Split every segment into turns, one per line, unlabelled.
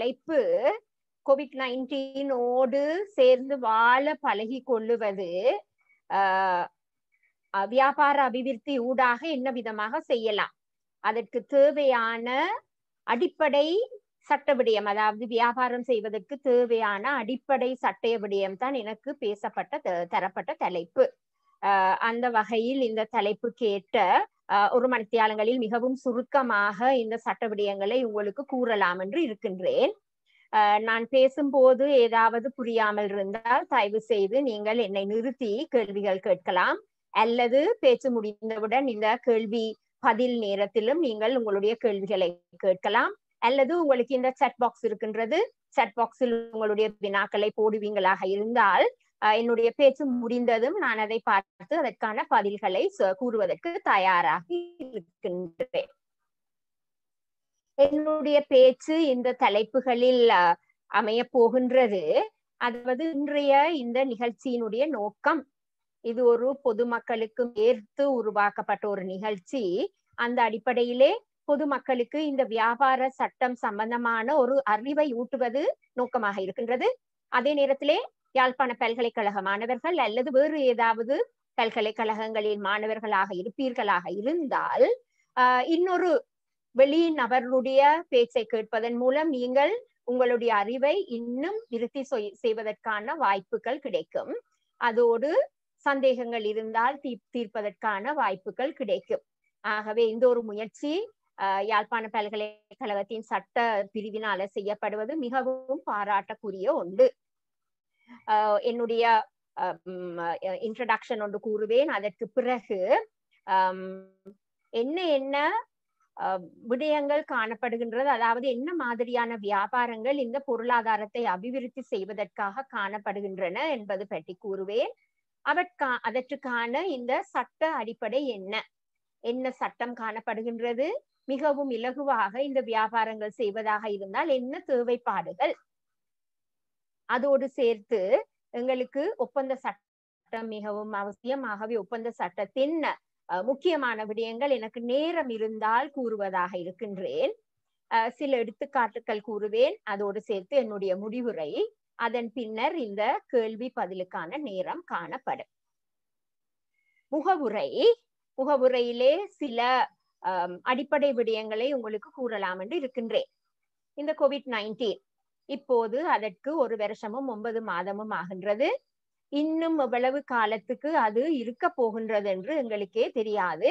தலைப்பு கோவிட் நைன்டீனோடு சேர்ந்து வாழ பழகி கொள்ளுவது ஆஹ் வியாபார அபிவிருத்தி ஊடாக என்ன விதமாக செய்யலாம்? அதற்கு தேவையான அடிப்படை சட்ட விடயம் அதாவது வியாபாரம் செய்வதற்கு தேவையான அடிப்படை சட்ட விடயம் தான் எனக்கு பேசப்பட்ட தரப்பட்ட தலைப்பு. ஆஹ் அந்த வகையில் இந்த தலைப்பு கேட்ட ஒரு மணித்தியாலங்களில் மிகவும் சுருக்கமாக இந்த சட்ட விடயங்களை உங்களுக்கு கூறலாம் என்று இருக்கின்றேன். ஆஹ் நான் பேசும்போது ஏதாவது புரியாமல் இருந்தால் தயவு செய்து நீங்கள் என்னை நிறுத்தி கேள்விகள் கேட்கலாம். அல்லது பேச்சு முடிந்தவுடன் இந்த கேள்வி பதில் நேரத்திலும் நீங்கள் உங்களுடைய கேள்விகளை கேட்கலாம். அல்லது உங்களுக்கு இந்த chat பாக்ஸ் இருக்கின்றது. chat பாக்ஸில் உங்களுடைய வினாக்களை போடுவீங்களாக இருந்தால் என்னுடைய பேச்சு முடிந்ததும் நான் அதை பார்த்து அதற்கான பதில்களை கூறுவதற்கு தயாராக இருக்கின்றேன். என்னுடைய பேச்சு இந்த தலைப்புகளில் அமைய அமையப் போகின்றது. அதாவது இன்றைய இந்த நிகழ்ச்சியினுடைய நோக்கம் இது ஒரு பொதுமக்களுக்கு ஏற்று உருவாக்கப்பட்ட ஒரு நிகழ்ச்சி. அந்த அடிப்படையிலே பொதுமக்களுக்கு இந்த வியாபார சட்டம் சம்பந்தமான ஒரு அறிவை ஊட்டுவது நோக்கமாக இருக்கின்றது. அதே நேரத்திலே யாழ்ப்பாண பல்கலைக்கழக மாணவர்கள் அல்லது வேறு ஏதாவது பல்கலைக்கழகங்களின் மாணவர்களாக இருப்பீர்களாக இருந்தால் ஆஹ் இன்னொரு வெளி பேச்சை கேட்பதன் மூலம் நீங்கள் உங்களுடைய அறிவை இன்னும் விருத்தி செய்வதற்கான வாய்ப்புகள் கிடைக்கும். அதோடு சந்தேகங்கள் இருந்தால் தீ- தீர்ப்பதற்கான வாய்ப்புகள் கிடைக்கும். ஆகவே இந்த ஒரு முயற்சி அஹ் யாழ்ப்பாண பல்கலைக்கழகத்தின் சட்ட பிரிவினால செய்யப்படுவது மிகவும் பாராட்டக்குரிய ஒன்று. என்னுடைய இன்ட்ரடக்ஷன் ஒன்று கூறுவேன். அதற்கு பிறகு என்ன என்ன விடயங்கள் காணப்படுகின்றது அதாவது என்ன மாதிரியான வியாபாரங்கள் இந்த பொருளாதாரத்தை அபிவிருத்தி செய்வதற்காக காணப்படுகின்றன என்பது பற்றி கூறுவேன். அவற்கா அதற்கான இந்த சட்ட அடிப்படை என்ன? என்ன சட்டம் காணப்படுகின்றது? மிகவும் இலகுவாக இந்த வியாபாரங்கள் செய்வதாக இருந்தால் என்ன தேவைப்பாடுகள்? அதோடு சேர்த்து எங்களுக்கு ஒப்பந்த சட்டம் மிகவும் அவசியம் ஆகவே ஒப்பந்த சட்டத்தின் முக்கியமான விடயங்கள் எனக்கு நேரம் இருந்தால் கூறுவதாக இருக்கின்றேன். சில எடுத்துக்காட்டுகள் கூறுவேன். அதோடு சேர்த்து என்னுடைய முடிவுரை அதன் பின்னர் இந்த கேள்வி பதிலுக்கான நேரம் காணப்படும். முகவுரை முகவுரையிலே சில அடிப்படை விடயங்களை உங்களுக்கு கூறலாம் என்று இருக்கின்றேன். இந்த கோவிட் நைன்டீன் இப்போது அதற்கு ஒரு வருஷமும் ஒன்பது மாதமும் ஆகின்றது. இன்னும் எவ்வளவு காலத்துக்கு அது இருக்க போகின்றது என்று எங்களுக்கே தெரியாது.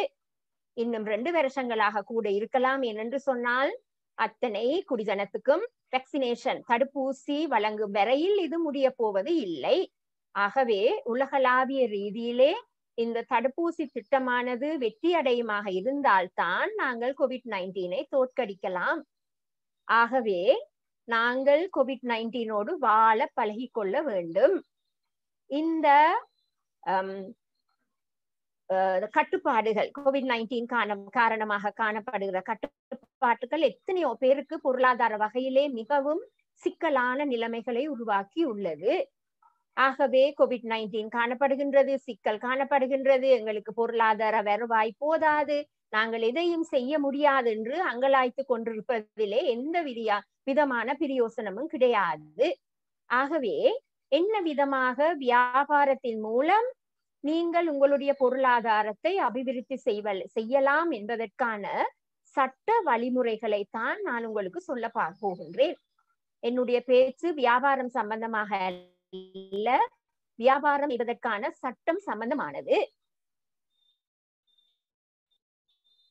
இன்னும் ரெண்டு வருஷங்களாக கூட இருக்கலாம் என்று சொன்னால் அத்தனை குடிஜனத்துக்கும் வேக்சினேஷன் தடுப்பூசி வழங்கும் வரையில் இது முடிய போவது இல்லை. ஆகவே உலகளாவிய ரீதியிலே இந்த தடுப்பூசி திட்டமானது வெற்றி அடையுமாக இருந்தால்தான் நாங்கள் கோவிட் நைன்டீனை தோற்கடிக்கலாம். ஆகவே நாங்கள் கோவிட் நைன்டீனோடு வாழ பழகி கொள்ள வேண்டும். இந்த ஹம், கட்டுப்பாடுகள் கோவிட் நைன்டீன் காரணம் காரணமாக காணப்படுகிற கட்டுப்பாட்டுகள் எத்தனையோ பேருக்கு பொருளாதார வகையிலே மிகவும் சிக்கலான நிலைமைகளை உருவாக்கி உள்ளது. ஆகவே கோவிட் நைன்டீன் காணப்படுகின்றது சிக்கல் காணப்படுகின்றது எங்களுக்கு பொருளாதார வருவாய் போதாது. நாங்கள் எதையும் செய்ய முடியாது என்று அங்கலாய்த்து கொண்டிருப்பதிலே எந்த விதியா விதமான பிரயோசனமும் கிடையாது. ஆகவே என்ன விதமாக வியாபாரத்தின் மூலம் நீங்கள் உங்களுடைய பொருளாதாரத்தை அபிவிருத்தி செய்வல் செய்யலாம் என்பதற்கான சட்ட வழிமுறைகளை தான் நான் உங்களுக்கு சொல்ல போகின்றேன். என்னுடைய பேச்சு வியாபாரம் சம்பந்தமாக அல்ல. வியாபாரம் செய்வதற்கான சட்டம் சம்பந்தமானது.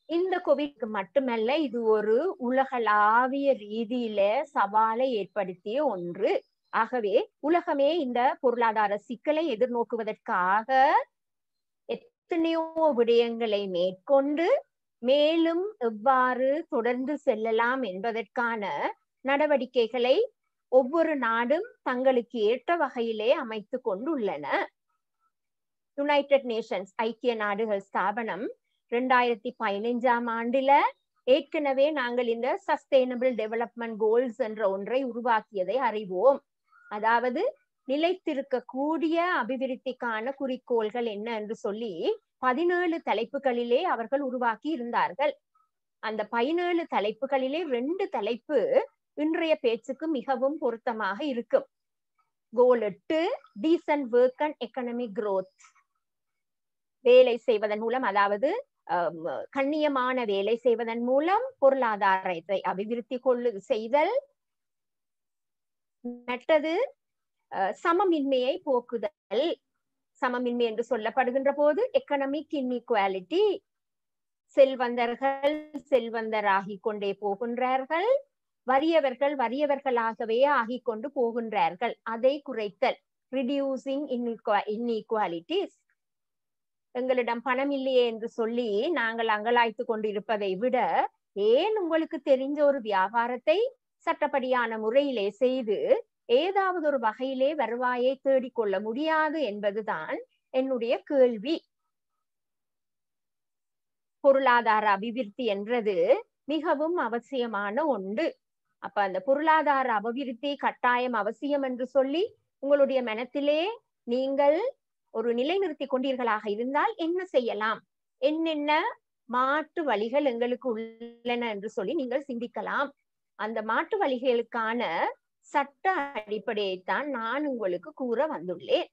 இந்த கோவிட்க்கு மட்டுமல்ல இது ஒரு உலகளாவிய ரீதியில சவாலை ஏற்படுத்திய ஒன்று. ஆகவே உலகமே இந்த பொருளாதார சிக்கலை எதிர்நோக்குவதற்காக எத்தனையோ விடயங்களை மேற்கொண்டு மேலும் எவ்வாறு தொடர்ந்து செல்லலாம் என்பதற்கான நடவடிக்கைகளை ஒவ்வொரு நாடும் தங்களுக்கு ஏற்ற வகையிலே அமைத்து கொண்டுள்ளன. யுனைடெட் நேஷன்ஸ் ஐக்கிய நாடுகள் ஸ்தாபனம் ரெண்டாயிரத்தி பதினைஞ்சாம் ஆண்டுல ஏற்கனவே நாங்கள் இந்த சஸ்டைனபிள் டெவலப்மெண்ட் கோல்ஸ் என்ற ஒன்றை உருவாக்கியதை அறிவோம். அதாவது நிலைத்திருக்கக்கூடிய அபிவிருத்திக்கான குறிக்கோள்கள் என்ன என்று சொல்லி பதினேழு தலைப்புகளிலே அவர்கள் உருவாக்கி இருந்தார்கள். அந்த பதினேழு தலைப்புகளிலே ரெண்டு தலைப்பு இன்றைய பேச்சுக்கு மிகவும் பொருத்தமாக இருக்கும். கோல் எட்டு decent work and economic growth வேலை செய்வதன் மூலம் அதாவது கண்ணியமான வேலை செய்வதன் மூலம் பொருளாதாரத்தை அபிவிருத்தி கொள்ளு செய்தல். மற்றது சமமின்மையை போக்குதல். சமமின்மை என்று சொல்லப்படுகின்ற போது எக்கனமிக் இன்இக்வாலிட்டி செல்வந்தர்கள் செல்வந்தராகி கொண்டே போகின்றார்கள். வறியவர்கள் வறியவர்களாகவே ஆகி கொண்டு போகின்றார்கள். அதை குறைத்தல். ரிடியூசிங் இன்இக்வாலிட்டிஸ் எங்களிடம் பணம் இல்லையே என்று சொல்லி நாங்கள் அங்கலாய்த்து கொண்டிருப்பதை விட ஏன் உங்களுக்கு தெரிஞ்ச ஒரு வியாபாரத்தை சட்டப்படியான முறையிலே செய்து ஏதாவது ஒரு வகையிலே வருவாயை தேடிக்கொள்ள முடியாது என்பதுதான் என்னுடைய கேள்வி. பொருளாதார அபிவிருத்தி என்றது மிகவும் அவசியமான ஒன்று. அப்ப அந்த பொருளாதார அபிவிருத்தி கட்டாயம் அவசியம் என்று சொல்லி உங்களுடைய மனத்திலே நீங்கள் ஒரு நிலைநிறுத்தி கொண்டீர்களாக இருந்தால் என்ன செய்யலாம்? என்னென்ன மாற்று வழிகள் எங்களுக்கு உள்ளன என்று சொல்லி நீங்கள் சிந்திக்கலாம். அந்த மாற்று வழிகளுக்கான சட்ட அடிப்படையைத்தான் நான் உங்களுக்கு கூற வந்துள்ளேன்.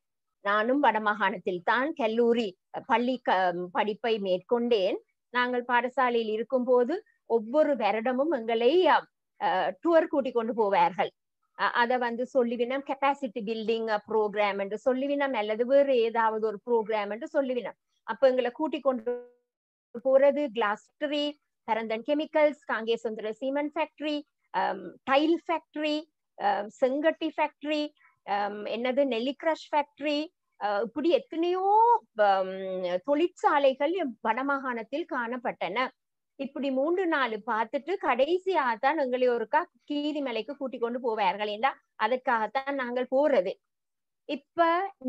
நானும் வடமாகாணத்தில் தான் கல்லூரி பள்ளி க படிப்பை மேற்கொண்டேன். நாங்கள் பாடசாலையில் இருக்கும் போது ஒவ்வொரு வருடமும் எங்களை டூர் கூட்டி கொண்டு போவார்கள். அதை வந்து சொல்லிவினம் கெப்பாசிட்டி பில்டிங் ப்ரோக்ராம் என்று சொல்லிவினம் அல்லது வேறு ஏதாவது ஒரு ப்ரோக்ராம் என்று சொல்லிவினம் அப்ப எங்களை கூட்டி கொண்டு போறது கிளாஸ்டரி Paranthan chemicals Kankesanthurai cement factory tile factory செங்கட்டி factory என்னது நெல்லிக்ரஷ் ஃபேக்டரி இப்படி எத்தனையோ தொழிற்சாலைகள் வடமாகாணத்தில் காணப்பட்டன. இப்படி மூன்று நாலு பார்த்துட்டு கடைசியா தான் எங்களை ஒருக்கா கீரிமலைக்கு கூட்டி கொண்டு போவார்கள் என்றா அதற்காகத்தான் நாங்கள் போறது. இப்ப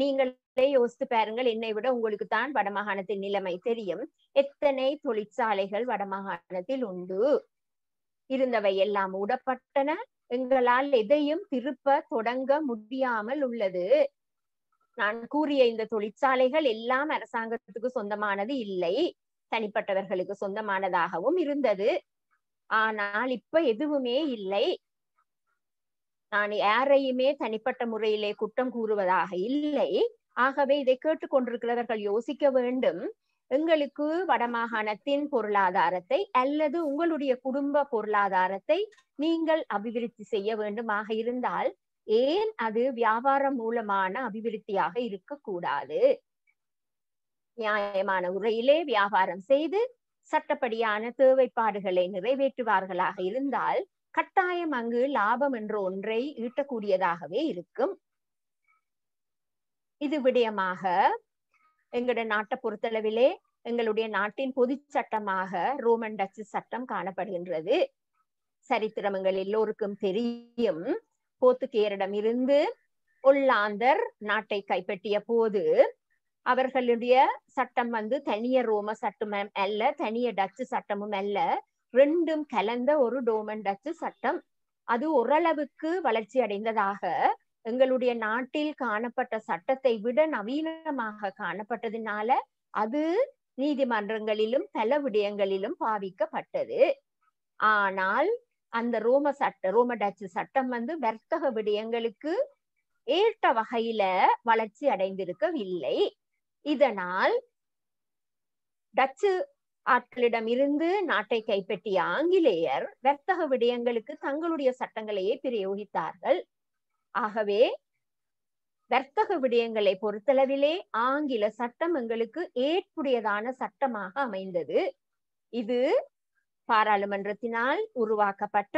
நீங்களே யோசித்து பாருங்கள் என்னை விட உங்களுக்கு தான் வடமாகாணத்தின் நிலைமை தெரியும். எத்தனை தொழிற்சாலைகள் வடமாகாணத்தில் உண்டு? இருந்தவை எல்லாம் மூடப்பட்டன. எங்களால் எதையும் திருப்ப தொடங்க முடியாமல் உள்ளது. நான் கூறிய இந்த தொழிற்சாலைகள் எல்லாம் அரசாங்கத்துக்கு சொந்தமானது இல்லை. தனிப்பட்டவர்களுக்கு சொந்தமானதாகவும் இருந்தது. ஆனால் இப்ப எதுவுமே இல்லை. நான் யாரையுமே தனிப்பட்ட முறையிலே குற்றம் கூறுவதாக இல்லை. ஆகவே இதை கேட்டுக்கொண்டிருக்கிறவர்கள் யோசிக்க வேண்டும். எங்களுக்கு வடமாகாணத்தின் பொருளாதாரத்தை அல்லது உங்களுடைய குடும்ப பொருளாதாரத்தை நீங்கள் அபிவிருத்தி செய்ய வேண்டுமாக இருந்தால் ஏன் அது வியாபாரம் மூலமான அபிவிருத்தியாக இருக்கக்கூடாது? நியாயமான முறையிலே வியாபாரம் செய்து சட்டப்படியான தேவைப்பாடுகளை நிறைவேற்றுவார்களாக இருந்தால் கட்டாயம் அங்கு லாபம் என்ற ஒன்றை ஈட்டக்கூடியதாகவே இருக்கும். இது விடயமாக எங்களுடைய நாட்டை பொறுத்தளவிலே எங்களுடைய நாட்டின் பொது சட்டமாக ரோமன் டச்சு சட்டம் காணப்படுகின்றது. சரித்திரம் எங்கள் எல்லோருக்கும் தெரியும். போர்த்துகேயரிடம் இருந்து ஒல்லாந்தர் நாட்டை கைப்பற்றிய போது அவர்களுடைய சட்டம் வந்து தனிய ரோம சட்டமும் அல்ல தனிய டச்சு சட்டமும் அல்ல. ரெண்டும் கலந்த ஒரு டோமன் டச்சு சட்டம். அது ஓரளவுக்கு வளர்ச்சி அடைந்ததாக எங்களுடைய நாட்டில் காணப்பட்ட சட்டத்தை விட நவீனமாக காணப்பட்டதுனால அது நீதிமன்றங்களிலும் பல விடயங்களிலும் பாவிக்கப்பட்டது. ஆனால் அந்த ரோம சட்ட ரோம டச்சு சட்டம் வந்து வர்த்தக விடயங்களுக்கு ஏற்ற வகையில வளர்ச்சி அடைந்திருக்கவில்லை. இதனால் டச்சு ஆட்களிடம் இருந்து நாட்டை கைப்பற்றிய ஆங்கிலேயர் வர்த்தக விடயங்களுக்கு தங்களுடைய சட்டங்களையே பிரயோகித்தார்கள். ஆகவே வர்த்தக விடயங்களை பொறுத்தளவிலே ஆங்கில சட்டம் எங்களுக்கு ஏற்புடையதான சட்டமாக அமைந்தது. இது பாராளுமன்றத்தினால் உருவாக்கப்பட்ட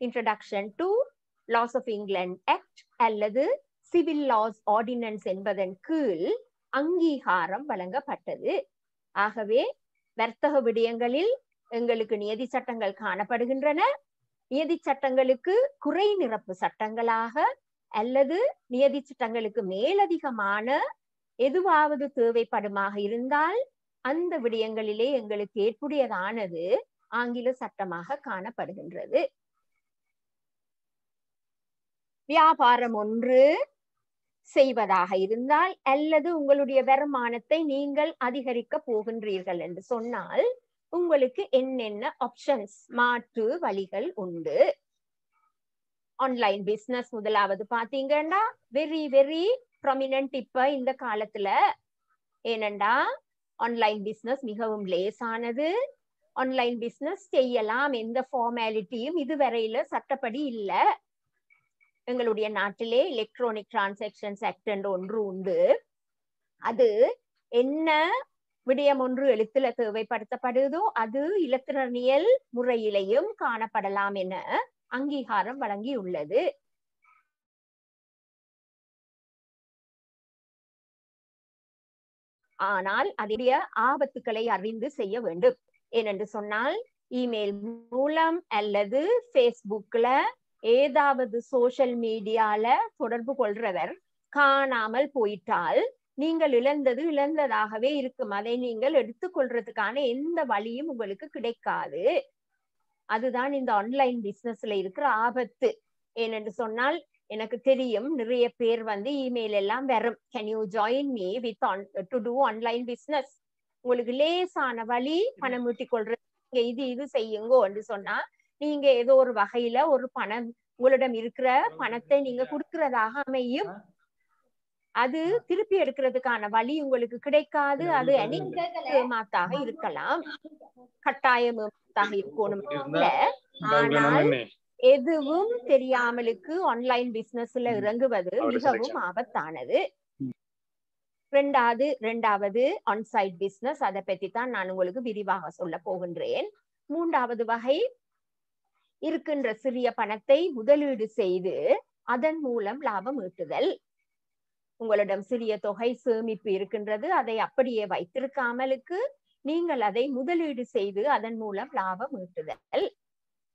introduction to laws of England act அல்லது சிவில் லாஸ் ஆர்டினன்ஸ் என்பதன் கீழ் அங்கீகாரம் வழங்கப்பட்டது. ஆகவே வர்த்தக விடயங்களில் எங்களுக்கு நியதி சட்டங்கள் காணப்படுகின்றன. நியதி சட்டங்களுக்கு குறை நிரப்பு சட்டங்களாக அல்லது நியதி சட்டங்களுக்கு மேலதிகமான எதுவாவது தேவைப்படுமாக இருந்தால் அந்த விடயங்களிலே எங்களுக்கு ஏற்புடையதானது ஆங்கில சட்டமாக காணப்படுகின்றது. வியாபாரம் ஒன்று செய்வதாக இருந்தால் அல்லது உங்களுடைய வருமானத்தை நீங்கள் அதிகரிக்க போகின்றீர்கள் என்று சொன்னால் உங்களுக்கு என்னென்ன ஆப்ஷன்ஸ் மாற்று வழிகள் உண்டு? ஆன்லைன் பிசினஸ் முதலாவது பாத்தீங்கன்னா வெரி வெரி ப்ரொமினன்ட் இப்ப இந்த காலத்துல. ஏனண்டா ஆன்லைன் பிசினஸ் மிகவும் லேசானது. ஆன்லைன் பிசினஸ் செய்யலாம் எந்த ஃபார்மாலிட்டியும் இதுவரையில சட்டப்படி இல்லை. எங்களுடைய நாட்டிலே எலக்ட்ரானிக் டிரான்சாக்ஷன்ஸ் ஆக்ட் என்று ஒன்று உண்டு. அது என்ன விடயம் ஒன்று எழுத்துல தேவைப்படுத்தப்படுதோ அது இலத்திரனியல் முறையிலையும் காணப்படலாம் என அங்கீகாரம் வழங்கியுள்ளது. ஆனால் அதனுடைய ஆபத்துக்களை அறிந்து செய்ய வேண்டும். ஏனென்று சொன்னால் இமெயில் மூலம் அல்லது பேஸ்புக்ல ஏதாவது சோஷியல் மீடியால தொடர்பு கொள்றவர் காணாமல் போயிட்டால் நீங்கள் இழந்தது இழந்ததாகவே இருக்கும். அதை நீங்கள் எடுத்துக்கொள்றதுக்கான எந்த வழியும் உங்களுக்கு கிடைக்காது. அதுதான் இந்த ஆன்லைன் பிசினஸ்ல இருக்கிற ஆபத்து. ஏனென்று சொன்னால் எனக்கு தெரியும் நிறைய பேர் வந்து இமெயில் எல்லாம் வரும். Can you join me with to do online business உங்களுக்கு லேசான வழி பணம் ஈட்டிக் கொள்றது இது இது செய்யுங்கோ என்று சொன்னா நீங்க ஏதோ ஒரு வகையில ஒரு பணம் உங்களிடம் இருக்கிற பணத்தை நீங்க கொடுக்கறதாக அமையும். அது திருப்பி எடுக்கிறதுக்கான வழி உங்களுக்கு கிடைக்காது. அது ஏமாத்தாக இருக்கலாம். கட்டாயம் ஏமாத்தாக இருக்கணும் ஆனால் எதுவும் தெரியாமலுக்கு ஆன்லைன் பிசினஸ்ல இறங்குவது மிகவும் ஆபத்தானது. ரெண்டாவது ரெண்டாவது ஆன்சைட் பிசினஸ் அதை பத்தி தான் நான் உங்களுக்கு விரிவாக சொல்ல போகின்றேன். மூன்றாவது வகை இருக்கின்ற சிறிய பணத்தை முதலீடு செய்து அதன் மூலம் லாபம் ஈட்டுதல். உங்களிடம் சிறிய தொகை சேமிப்பு இருக்கின்றது. அதை அப்படியே வைத்திருக்காமலுக்கு நீங்கள் அதை முதலீடு செய்து அதன் மூலம் லாபம் ஈட்டுதல்.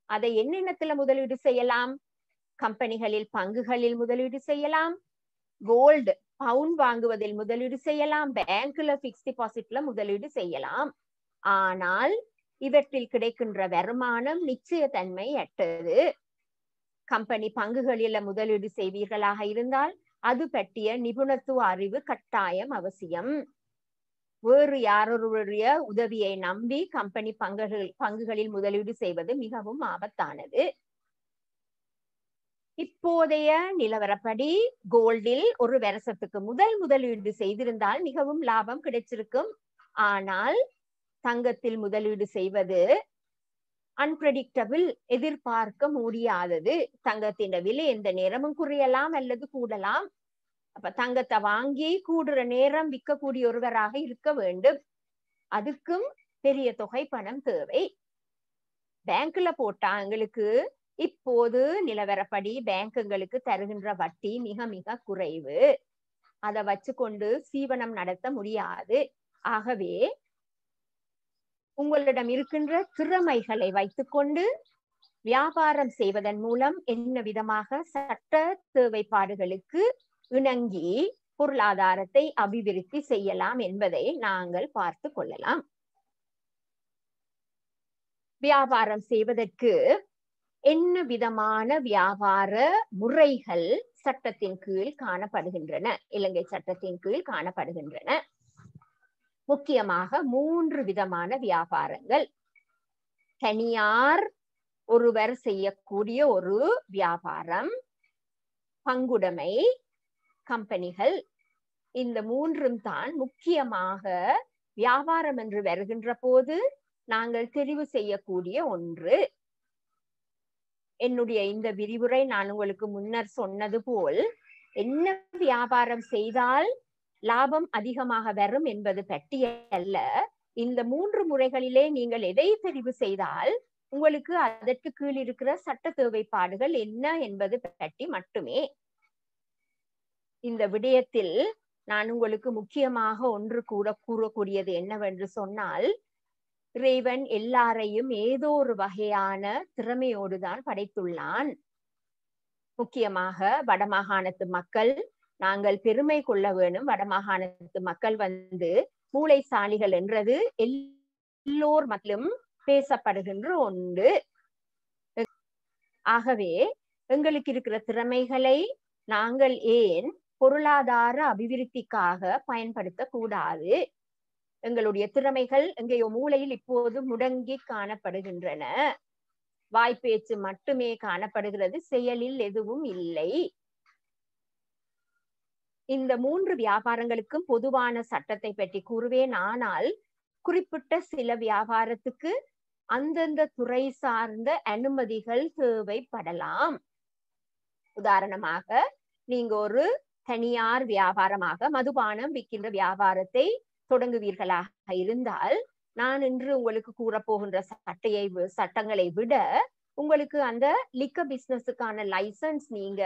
அதை என்னென்னத்துல முதலீடு செய்யலாம்? கம்பெனிகளில் பங்குகளில் முதலீடு செய்யலாம். கோல்டு பவுன் வாங்குவதில் முதலீடு செய்யலாம். பேங்க்ல பிக்ஸ் டிபாசிட்ல முதலீடு செய்யலாம். ஆனால் இவற்றில் கிடைக்கின்ற வருமானம் நிச்சயத்தன்மை அற்றது. கம்பெனி பங்குகளில முதலீடு செய்வீர்களாக இருந்தால் அது பற்றிய நிபுணத்துவ அறிவு கட்டாயம் அவசியம். வேறு யாரொருவருடைய உதவியை நம்பி கம்பெனி பங்குகள் பங்குகளில் முதலீடு செய்வது மிகவும் ஆபத்தானது. இப்போதைய நிலவரப்படி கோல்டில் ஒரு வருஷத்துக்கு முதல் முதலீடு செய்திருந்தால் மிகவும் லாபம் கிடைச்சிருக்கும். ஆனால் தங்கத்தில் முதலீடு செய்வது அன்பிரடிக்டபிள் எதிர்பார்க்க முடியாதது. தங்கத்தின் விலை எந்த நேரமும் குறையலாம் அல்லது கூடலாம். அப்ப தங்கத்தை வாங்கி கூடுற நேரம் விற்கக்கூடிய ஒருவராக இருக்க வேண்டும். அதுக்கும் பெரிய தொகை பணம் தேவை. பேங்க்ல போட்டா எங்களுக்கு இப்போது நிலவரப்படி பேங்குங்களுக்கு தருகின்ற வட்டி மிக மிக குறைவு. அதை வச்சு கொண்டு சீவனம் நடத்த முடியாது. ஆகவே உங்களிடம் இருக்கின்ற திறமைகளை வைத்துக்கொண்டு வியாபாரம் செய்வதன் மூலம் என்ன விதமாக சட்ட தேவைப்பாடுகளுக்கு இணங்கி பொருளாதாரத்தை அபிவிருத்தி செய்யலாம் என்பதை நாங்கள் பார்த்து கொள்ளலாம். வியாபாரம் செய்வதற்கு என்ன விதமான வியாபார முறைகள் சட்டத்தின் கீழ் காணப்படுகின்றன? இலங்கை சட்டத்தின் கீழ் காணப்படுகின்றன. முக்கியமாக மூன்று விதமான வியாபாரங்கள். தனியார் ஒருவர் செய்யக்கூடிய ஒரு வியாபாரம் பங்குடைமை கம்பெனிகள். இந்த மூன்றும் தான் முக்கியமாக வியாபாரம் என்று வருகின்ற போது நாங்கள் தெரிவு செய்யக்கூடிய ஒன்று. என்னுடைய இந்த விரிவுரை நான் உங்களுக்கு முன்னர் சொன்னது போல் என்ன வியாபாரம் செய்தால் லாபம் அதிகமாக வரும் என்பது பற்றி அல்ல இந்த மூன்று முறைகளிலே நீங்கள் எதை தெரிவு செய்தால் உங்களுக்கு அதற்கு கீழ் இருக்கிற சட்ட தேவைப்பாடுகள் என்ன என்பது பற்றி மட்டுமே. இந்த விடயத்தில் நான் உங்களுக்கு முக்கியமாக ஒன்று கூட கூறக்கூடியது என்னவென்று சொன்னால் இறைவன் எல்லாரையும் ஏதோ ஒரு வகையான திறமையோடு தான் படைத்துள்ளான். முக்கியமாக வடமாகாணத்து மக்கள் நாங்கள் பெருமை கொள்ள வேணும். வடமாகாணத்து மக்கள் வந்து மூளைசாலிகள் என்றது எல்லோர் மத்திலும் பேசப்படுகின்ற ஒன்று. ஆகவே எங்களுக்கு இருக்கிற திறமைகளை நாங்கள் ஏன் பொருளாதார அபிவிருத்திக்காக பயன்படுத்த கூடாது? எங்களுடைய திறமைகள் எங்கேயோ மூளையில் இப்போது முடங்கி காணப்படுகின்றன. வாய்ப்பேச்சு மட்டுமே காணப்படுகிறது. செயலில் எதுவும் இல்லை. இந்த மூன்று வியாபாரங்களுக்கும் பொதுவான சட்டத்தை பற்றி கூறுவேன். ஆனால் குறிப்பிட்ட சில வியாபாரத்துக்கு அந்தந்த துறை சார்ந்த அனுமதிகள் தேவைப்படலாம். உதாரணமாக நீங்க ஒரு தனியார் வியாபாரமாக மதுபானம் விற்கின்ற வியாபாரத்தை தொடங்குவீர்களாக இருந்தால் நான் இன்று உங்களுக்கு கூறப்போகின்ற சட்டையை சட்டங்களை விட உங்களுக்கு அந்த லிக்க பிசினஸுக்கான லைசன்ஸ் நீங்க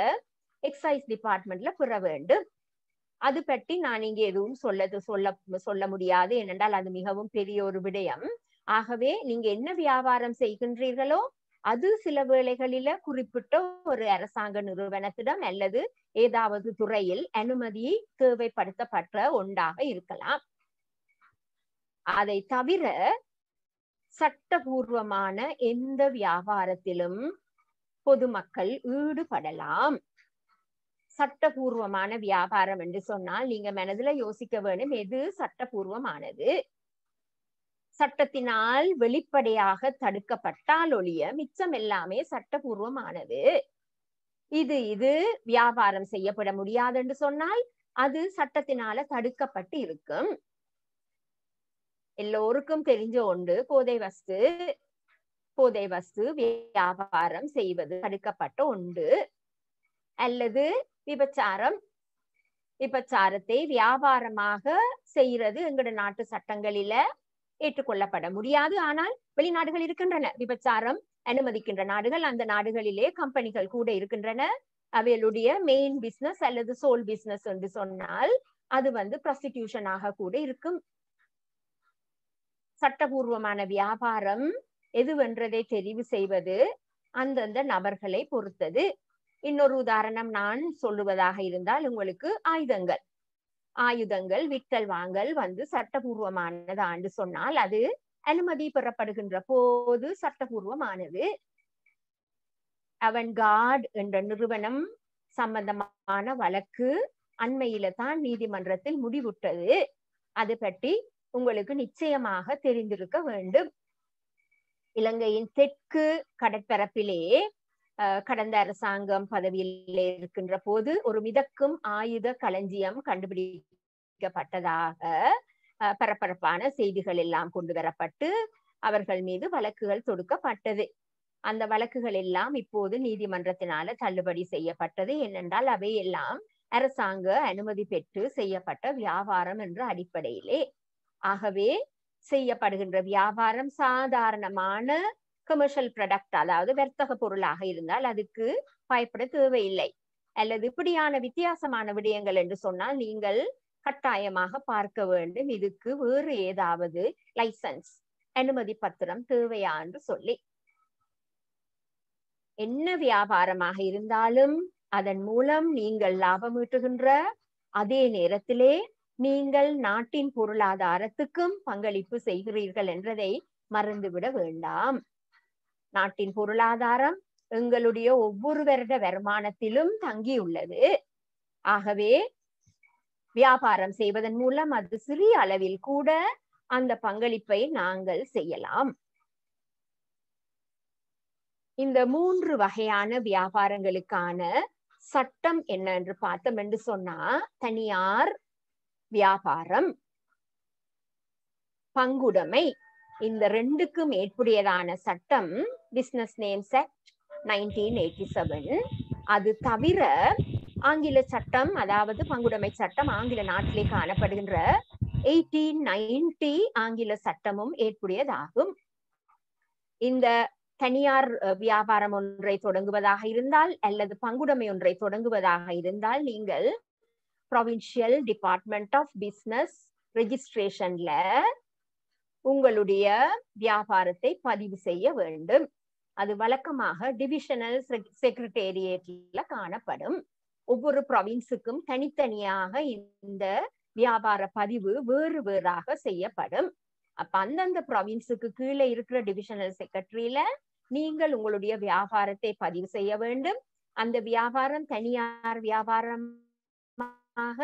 எக்ஸைஸ் டிபார்ட்மெண்ட்ல பெற வேண்டும். அது பற்றி நான் இங்கே எதுவும் சொல்லது சொல்ல சொல்ல முடியாது. ஏனென்றால் அது மிகவும் பெரிய ஒரு விடயம். ஆகவே நீங்க என்ன வியாபாரம் செய்கின்றீர்களோ அது சில வேளைகளில குறிப்பிட்ட ஒரு அரசாங்க நிறுவனத்திடம் அல்லது ஏதாவது துறையில் அனுமதி தேவைப்படுத்தப்பட்ட ஒன்றாக இருக்கலாம். அதை தவிர சட்டபூர்வமான எந்த வியாபாரத்திலும் பொதுமக்கள் ஈடுபடலாம். சட்டபூர்வமான வியாபாரம் என்று சொன்னால் நீங்க மனதுல யோசிக்க வேண்டும் எது சட்டபூர்வமானது. சட்டத்தினால் வெளிப்படையாக தடுக்கப்பட்டால் ஒழிய மிச்சம் எல்லாமே சட்டபூர்வமானது. இது இது வியாபாரம் செய்யப்பட முடியாது என்று சொன்னால் அது சட்டத்தினால தடுக்கப்பட்டு இருக்கும். எல்லோருக்கும் தெரிஞ்ச ஒன்று போதை வஸ்து போதை வஸ்து வியாபாரம் செய்வது தடுக்கப்பட்ட ஒன்று. அல்லது விபச்சாரம் விபச்சாரத்தை வியாபாரமாக செய்யறது எங்களோட நாட்டு சட்டங்களில ஏற்றுக்கொள்ளப்பட முடியாது. ஆனால் வெளிநாடுகள் இருக்கின்றன. விபச்சாரம் அனுமதிக்கின்ற நாடுகள் அந்த நாடுகளிலே கம்பெனிகள் கூட இருக்கின்றன. அவைகளுடைய மெயின் பிசினஸ் அல்லது சோல் பிசினஸ் என்று சொன்னால் அது வந்து ப்ரொசிக்யூஷனாக கூட இருக்கும். சட்டபூர்வமான வியாபாரம் எதுவென்றதை தெரிவு செய்வது அந்தந்த நபர்களை பொறுத்தது. இன்னொரு உதாரணம் நான் சொல்லுவதாக இருந்தால் உங்களுக்கு ஆயுதங்கள். ஆயுதங்கள் விற்றல் வாங்கல் வந்து சட்டபூர்வமானது ஆண்டு சொன்னால் அது அனுமதி பெறப்படுகின்ற போது சட்டபூர்வமானது. அவன் என்ற நிறுவனம் சம்பந்தமான வழக்கு அண்மையில தான் நீதிமன்றத்தில் முடிவுற்றது. அது பற்றி உங்களுக்கு நிச்சயமாக தெரிந்திருக்க வேண்டும். இலங்கையின் தெற்கு கடற்பரப்பிலே கடந்த அரசாங்கம் பதவியில் இருக்கின்ற போது ஒரு மிதக்கும் ஆயுத களஞ்சியம் கண்டுபிடிக்கப்பட்டதாக பரபரப்பான செய்திகள் எல்லாம் கொண்டு வரப்பட்டு அவர்கள் மீது வழக்குகள் தொடுக்கப்பட்டது. அந்த வழக்குகள் எல்லாம் இப்போது நீதிமன்றத்தினால தள்ளுபடி செய்யப்பட்டது. ஏனென்றால் அவை எல்லாம் அரசாங்க அனுமதி பெற்று செய்யப்பட்ட வியாபாரம் என்ற அடிப்படையிலே. ஆகவே செய்யப்படுகின்ற வியாபாரம் சாதாரணமான கமர்ஷியல் ப்ராடக்ட் அதாவது வர்த்தக பொருளாக இருந்தால் அதுக்கு பயப்பட தேவையில்லை. அல்லது இப்படியான வித்தியாசமான விடயங்கள் என்று சொன்னால் நீங்கள் கட்டாயமாக பார்க்க வேண்டும் இதுக்கு வேறு ஏதாவது லைசன்ஸ் அனுமதி பத்திரம் தேவையா என்று சொல்லி. என்ன வியாபாரமாக இருந்தாலும் அதன் மூலம் நீங்கள் லாபம் ஈட்டுகின்ற அதே நேரத்திலே நீங்கள் நாட்டின் பொருளாதாரத்துக்கும் பங்களிப்பு செய்கிறீர்கள் என்றதை மறந்துவிட வேண்டாம். நாட்டின் பொருளாதாரம் எங்களுடைய ஒவ்வொரு வருட வருமானத்திலும் தங்கியுள்ளது. ஆகவே வியாபாரம் செய்வதன் மூலம் அது சிறிய அளவில் கூட அந்த பங்களிப்பை நாங்கள் செய்யலாம். இந்த மூன்று வகையான வியாபாரங்களுக்கான சட்டம் என்ன என்று பார்த்தோம் என்று சொன்னா தனியார் வியாபாரம் பங்குடைமை இந்த ரெண்டுக்கும் ஏற்புடையதான சட்டம் business names act nineteen eighty seven அது தவிர ஆங்கில சட்டம் அதாவது பங்குடைமை சட்டம் ஆங்கில நாட்டிலே காணப்படுகின்ற எயிட்டீன் நைன்டி ஆங்கில சட்டமும் ஏற்புடையதாகும். இந்த தனியார் வியாபாரம் ஒன்றை தொடங்குவதாக இருந்தால் அல்லது பங்குடைமை ஒன்றை தொடங்குவதாக இருந்தால் நீங்கள் ப்ரொவின்சியல் டிபார்ட்மெண்ட் ஆஃப் பிஸ்னஸ் ரெஜிஸ்ட்ரேஷன்ல உங்களுடைய வியாபாரத்தை பதிவு செய்ய வேண்டும். அது வழக்கமாக டிவிஷனல் செக்ரட்டேரியட்ல காணப்படும். ஒவ்வொரு ப்ரொவின்ஸுக்கும் தனித்தனியாக இந்த வியாபார பதிவு வேறு வேறாக செய்யப்படும். அப்ப அந்தந்த ப்ரொவின்ஸுக்கு கீழே இருக்கிற டிவிஷனல் செக்ரட்டரியில நீங்கள் உங்களுடைய வியாபாரத்தை பதிவு செய்ய வேண்டும். அந்த வியாபாரம் தனியார் வியாபாரமாக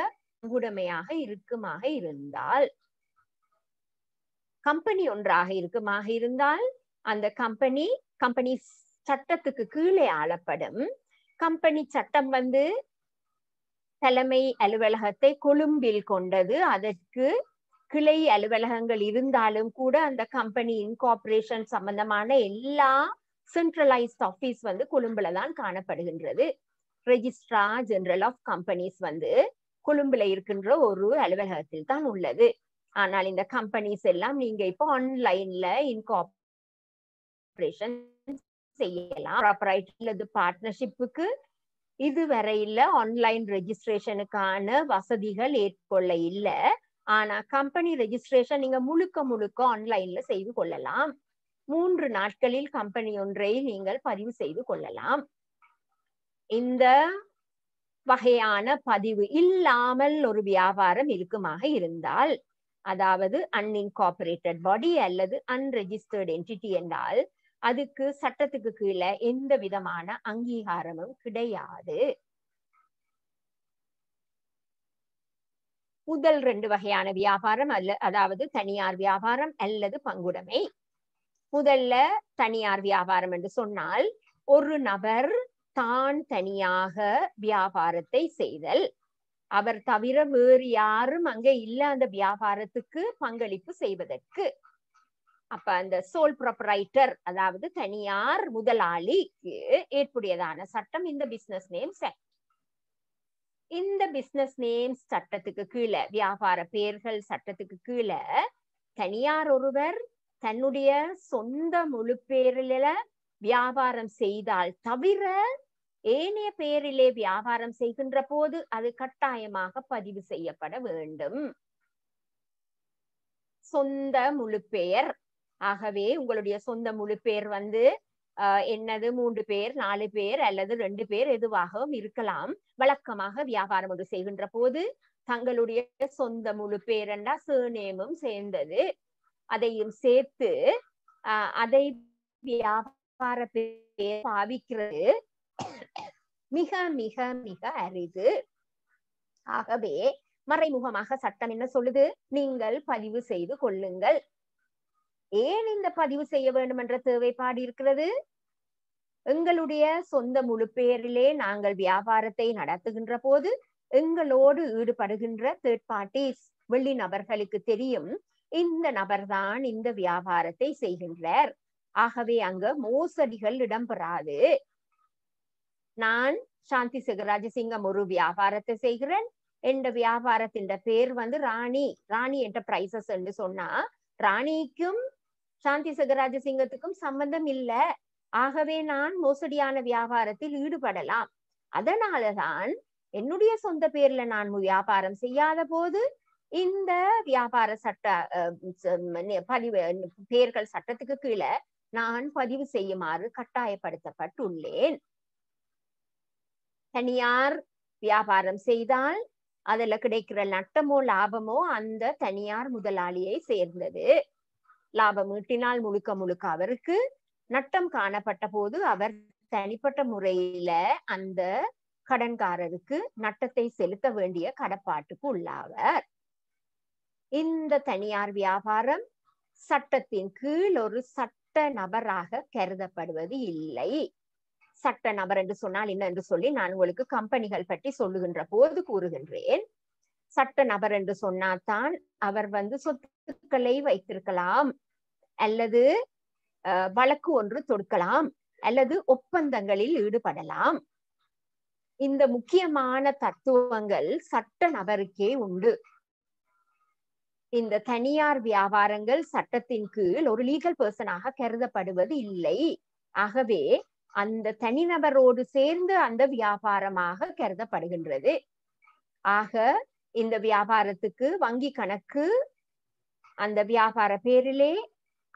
உடைமையாக இருக்குமாக இருந்தால் கம்பெனி ஒன்றாக இருக்குமாக இருந்தால் அந்த கம்பெனி கம்பெனி சட்டத்துக்கு கீழே ஆளப்படும். கம்பெனி சட்டம் வந்து தலைமை அலுவலகத்தை கொழும்பில் கொண்டது. அதற்கு கிளை அலுவலகங்கள் இருந்தாலும் கூட அந்த கம்பெனி இன்கார்பரேஷன் சம்பந்தமான எல்லா சென்ட்ரலைஸ்ட் ஆபீஸ் வந்து கொழும்புல தான் காணப்படுகின்றது. ரெஜிஸ்ட்ரா ஜெனரல் ஆஃப் கம்பெனிஸ் வந்து கொழும்புல இருக்கின்ற ஒரு அலுவலகத்தில் தான் உள்ளது. ஆனால் இந்த கம்பெனிஸ் எல்லாம் நீங்க இப்போ ஆன்லைன்ல இன்கார்பரேஷன் செய்யலாம். ப்ராப்பரைட் அல்லது பார்ட்னர்ஷிப்புக்கு இதுவரையில ஆன்லைன் ரெஜிஸ்ட்ரேஷனுக்கான வசதிகள் ஏற்கொள்ள இல்ல. ஆனா கம்பெனி ரெஜிஸ்ட்ரேஷன் நீங்க முழுக்க முழுக்க ஆன்லைன்ல செய்து கொள்ளலாம். மூன்று நாட்களில் கம்பெனி ஒன்றை நீங்கள் பதிவு செய்து கொள்ளலாம். இந்த வகையான பதிவு இல்லாமல் ஒரு வியாபாரம் இருக்குமாக இருந்தால் அதாவது அன்இன்கார்பரேட்டட் பாடி அல்லது அன்ரெஜிஸ்டர்ட் என்டிட்டி என்றால் அதுக்கு சட்டத்துக்கு கீழே எந்த விதமான அங்கீகாரமும் கிடையாது. முதல் ரெண்டு வகையான வியாபாரம் அல்ல அதாவது தனியார் வியாபாரம் அல்லது பங்குடைமை. முதல்ல தனியார் வியாபாரம் என்று சொன்னால் ஒரு நபர் தான் தனியாக வியாபாரத்தை செய்தல். அவர் தவிர வேறு யாரும் அங்க இல்ல அந்த வியாபாரத்துக்கு பங்களிப்பு செய்வதற்கு. அப்ப அந்த சோல் ப்ரொப்ரைட்டர் அதாவது தனியார் முதலாளிக்கு ஏற்புடையதான சட்டம் இந்த பிசினஸ் நேம் சட்டம் இந்த பிசினஸ் நேம் சட்டத்துக்கு கீழே வியாபார பெயர்கள் சட்டத்துக்கு கீழே தனியார் ஒருவர் தன்னுடைய சொந்த முழு பேரில வியாபாரம் செய்தால் தவிர ஏனைய பெயரிலே வியாபாரம் செய்கின்ற போது அது கட்டாயமாக பதிவு செய்யப்பட வேண்டும். சொந்த முழு பெயர் ஆகவே உங்களுடைய சொந்த முழு பேர் வந்து ஆஹ் என்னது மூன்று பேர் நாலு பேர் அல்லது ரெண்டு பேர் எதுவாகவும் இருக்கலாம். வழக்கமாக வியாபாரம் ஒன்று செய்கின்ற போது தங்களுடைய சொந்த முழு பேரண்டா சேர்நேமும் சேர்ந்தது. அதையும் சேர்த்து ஆஹ் அதை வியாபார பேர் பாவிக்கிறது. மிக மிக மிக அரிது. ஆகவே மறைமுகமாக சட்டம் என்ன சொல்லுது? நீங்கள் பதிவு செய்து கொள்ளுங்கள். ஏன் இந்த பதிவு செய்ய வேண்டும் என்ற தேவைப்பாடு இருக்கிறது? எங்களுடைய சொந்த முழு பேரிலே நாங்கள் வியாபாரத்தை நடத்துகின்ற போது எங்களோடு ஈடுபடுகின்ற தேர்ட் பார்ட்டிஸ் வெள்ளி நபர்களுக்கு தெரியும் இந்த நபர்தான் இந்த வியாபாரத்தை செய்கின்றார். ஆகவே அங்க மோசடிகள் இடம்பெறாது. நான் சாந்தி சிகராஜசிங்கம் ஒரு வியாபாரத்தை செய்கிறேன். என்ற வியாபாரத்தின் பேர் வந்து ராணி ராணி என்டர்பிரைசஸ் என்று சொன்னா ராணிக்கும் சாந்தி சிகராஜசிங்கத்துக்கும் சம்பந்தம் இல்ல. ஆகவே நான் மோசடியான வியாபாரத்தில் ஈடுபடலாம். அதனாலதான் என்னுடைய சொந்த பேர்ல நான் வியாபாரம் செய்யாத போது இந்த வியாபார சட்ட பதிவு பெயர்கள் சட்டத்துக்கு கீழே நான் பதிவு செய்யுமாறு கட்டாயப்படுத்தப்பட்டுள்ளேன். தனியார் வியாபாரம் செய்தால் அதுல கிடைக்கிற நட்டமோ லாபமோ அந்த தனியார் முதலாளியை சேர்ந்தது. லாபம் ஈட்டினால் முழுக்க முழுக்க அவருக்கு நட்டம் காணப்பட்ட போது அவர் தனிப்பட்ட முறையில அந்த கடன்காரருக்கு நட்டத்தை செலுத்த வேண்டிய கடப்பாட்டுக்கு உள்ளாவர். இந்த தனியார் வியாபாரம் சட்டத்தின் கீழ் ஒரு சட்ட நபராக கருதப்படுவது இல்லை. சட்ட நபர் என்று சொன்னால் என்ன என்று சொல்லி நான் உங்களுக்கு கம்பெனிகள் பற்றி சொல்லுகின்ற போது கூறுகின்றேன். சட்ட நபர் என்று சொன்னாதான் அவர் வந்து சொத்துக்களை வைத்திருக்கலாம். அல்லது வழக்கு ஒன்று தொடுக்கலாம். அல்லது ஒப்பந்தங்களில் ஈடுபடலாம். இந்த முக்கியமான தத்துவங்கள் சட்ட நபருக்கே உண்டு. இந்த தனியார் வியாபாரங்கள் சட்டத்தின் கீழ் ஒரு லீகல் பர்சனாக கருதப்படுவது இல்லை. ஆகவே அந்த தனிநபரோடு சேர்ந்து அந்த வியாபாரமாக கருதப்படுகின்றது. ஆக இந்த வியாபாரத்துக்கு வங்கி கணக்கு அந்த வியாபார பேரிலே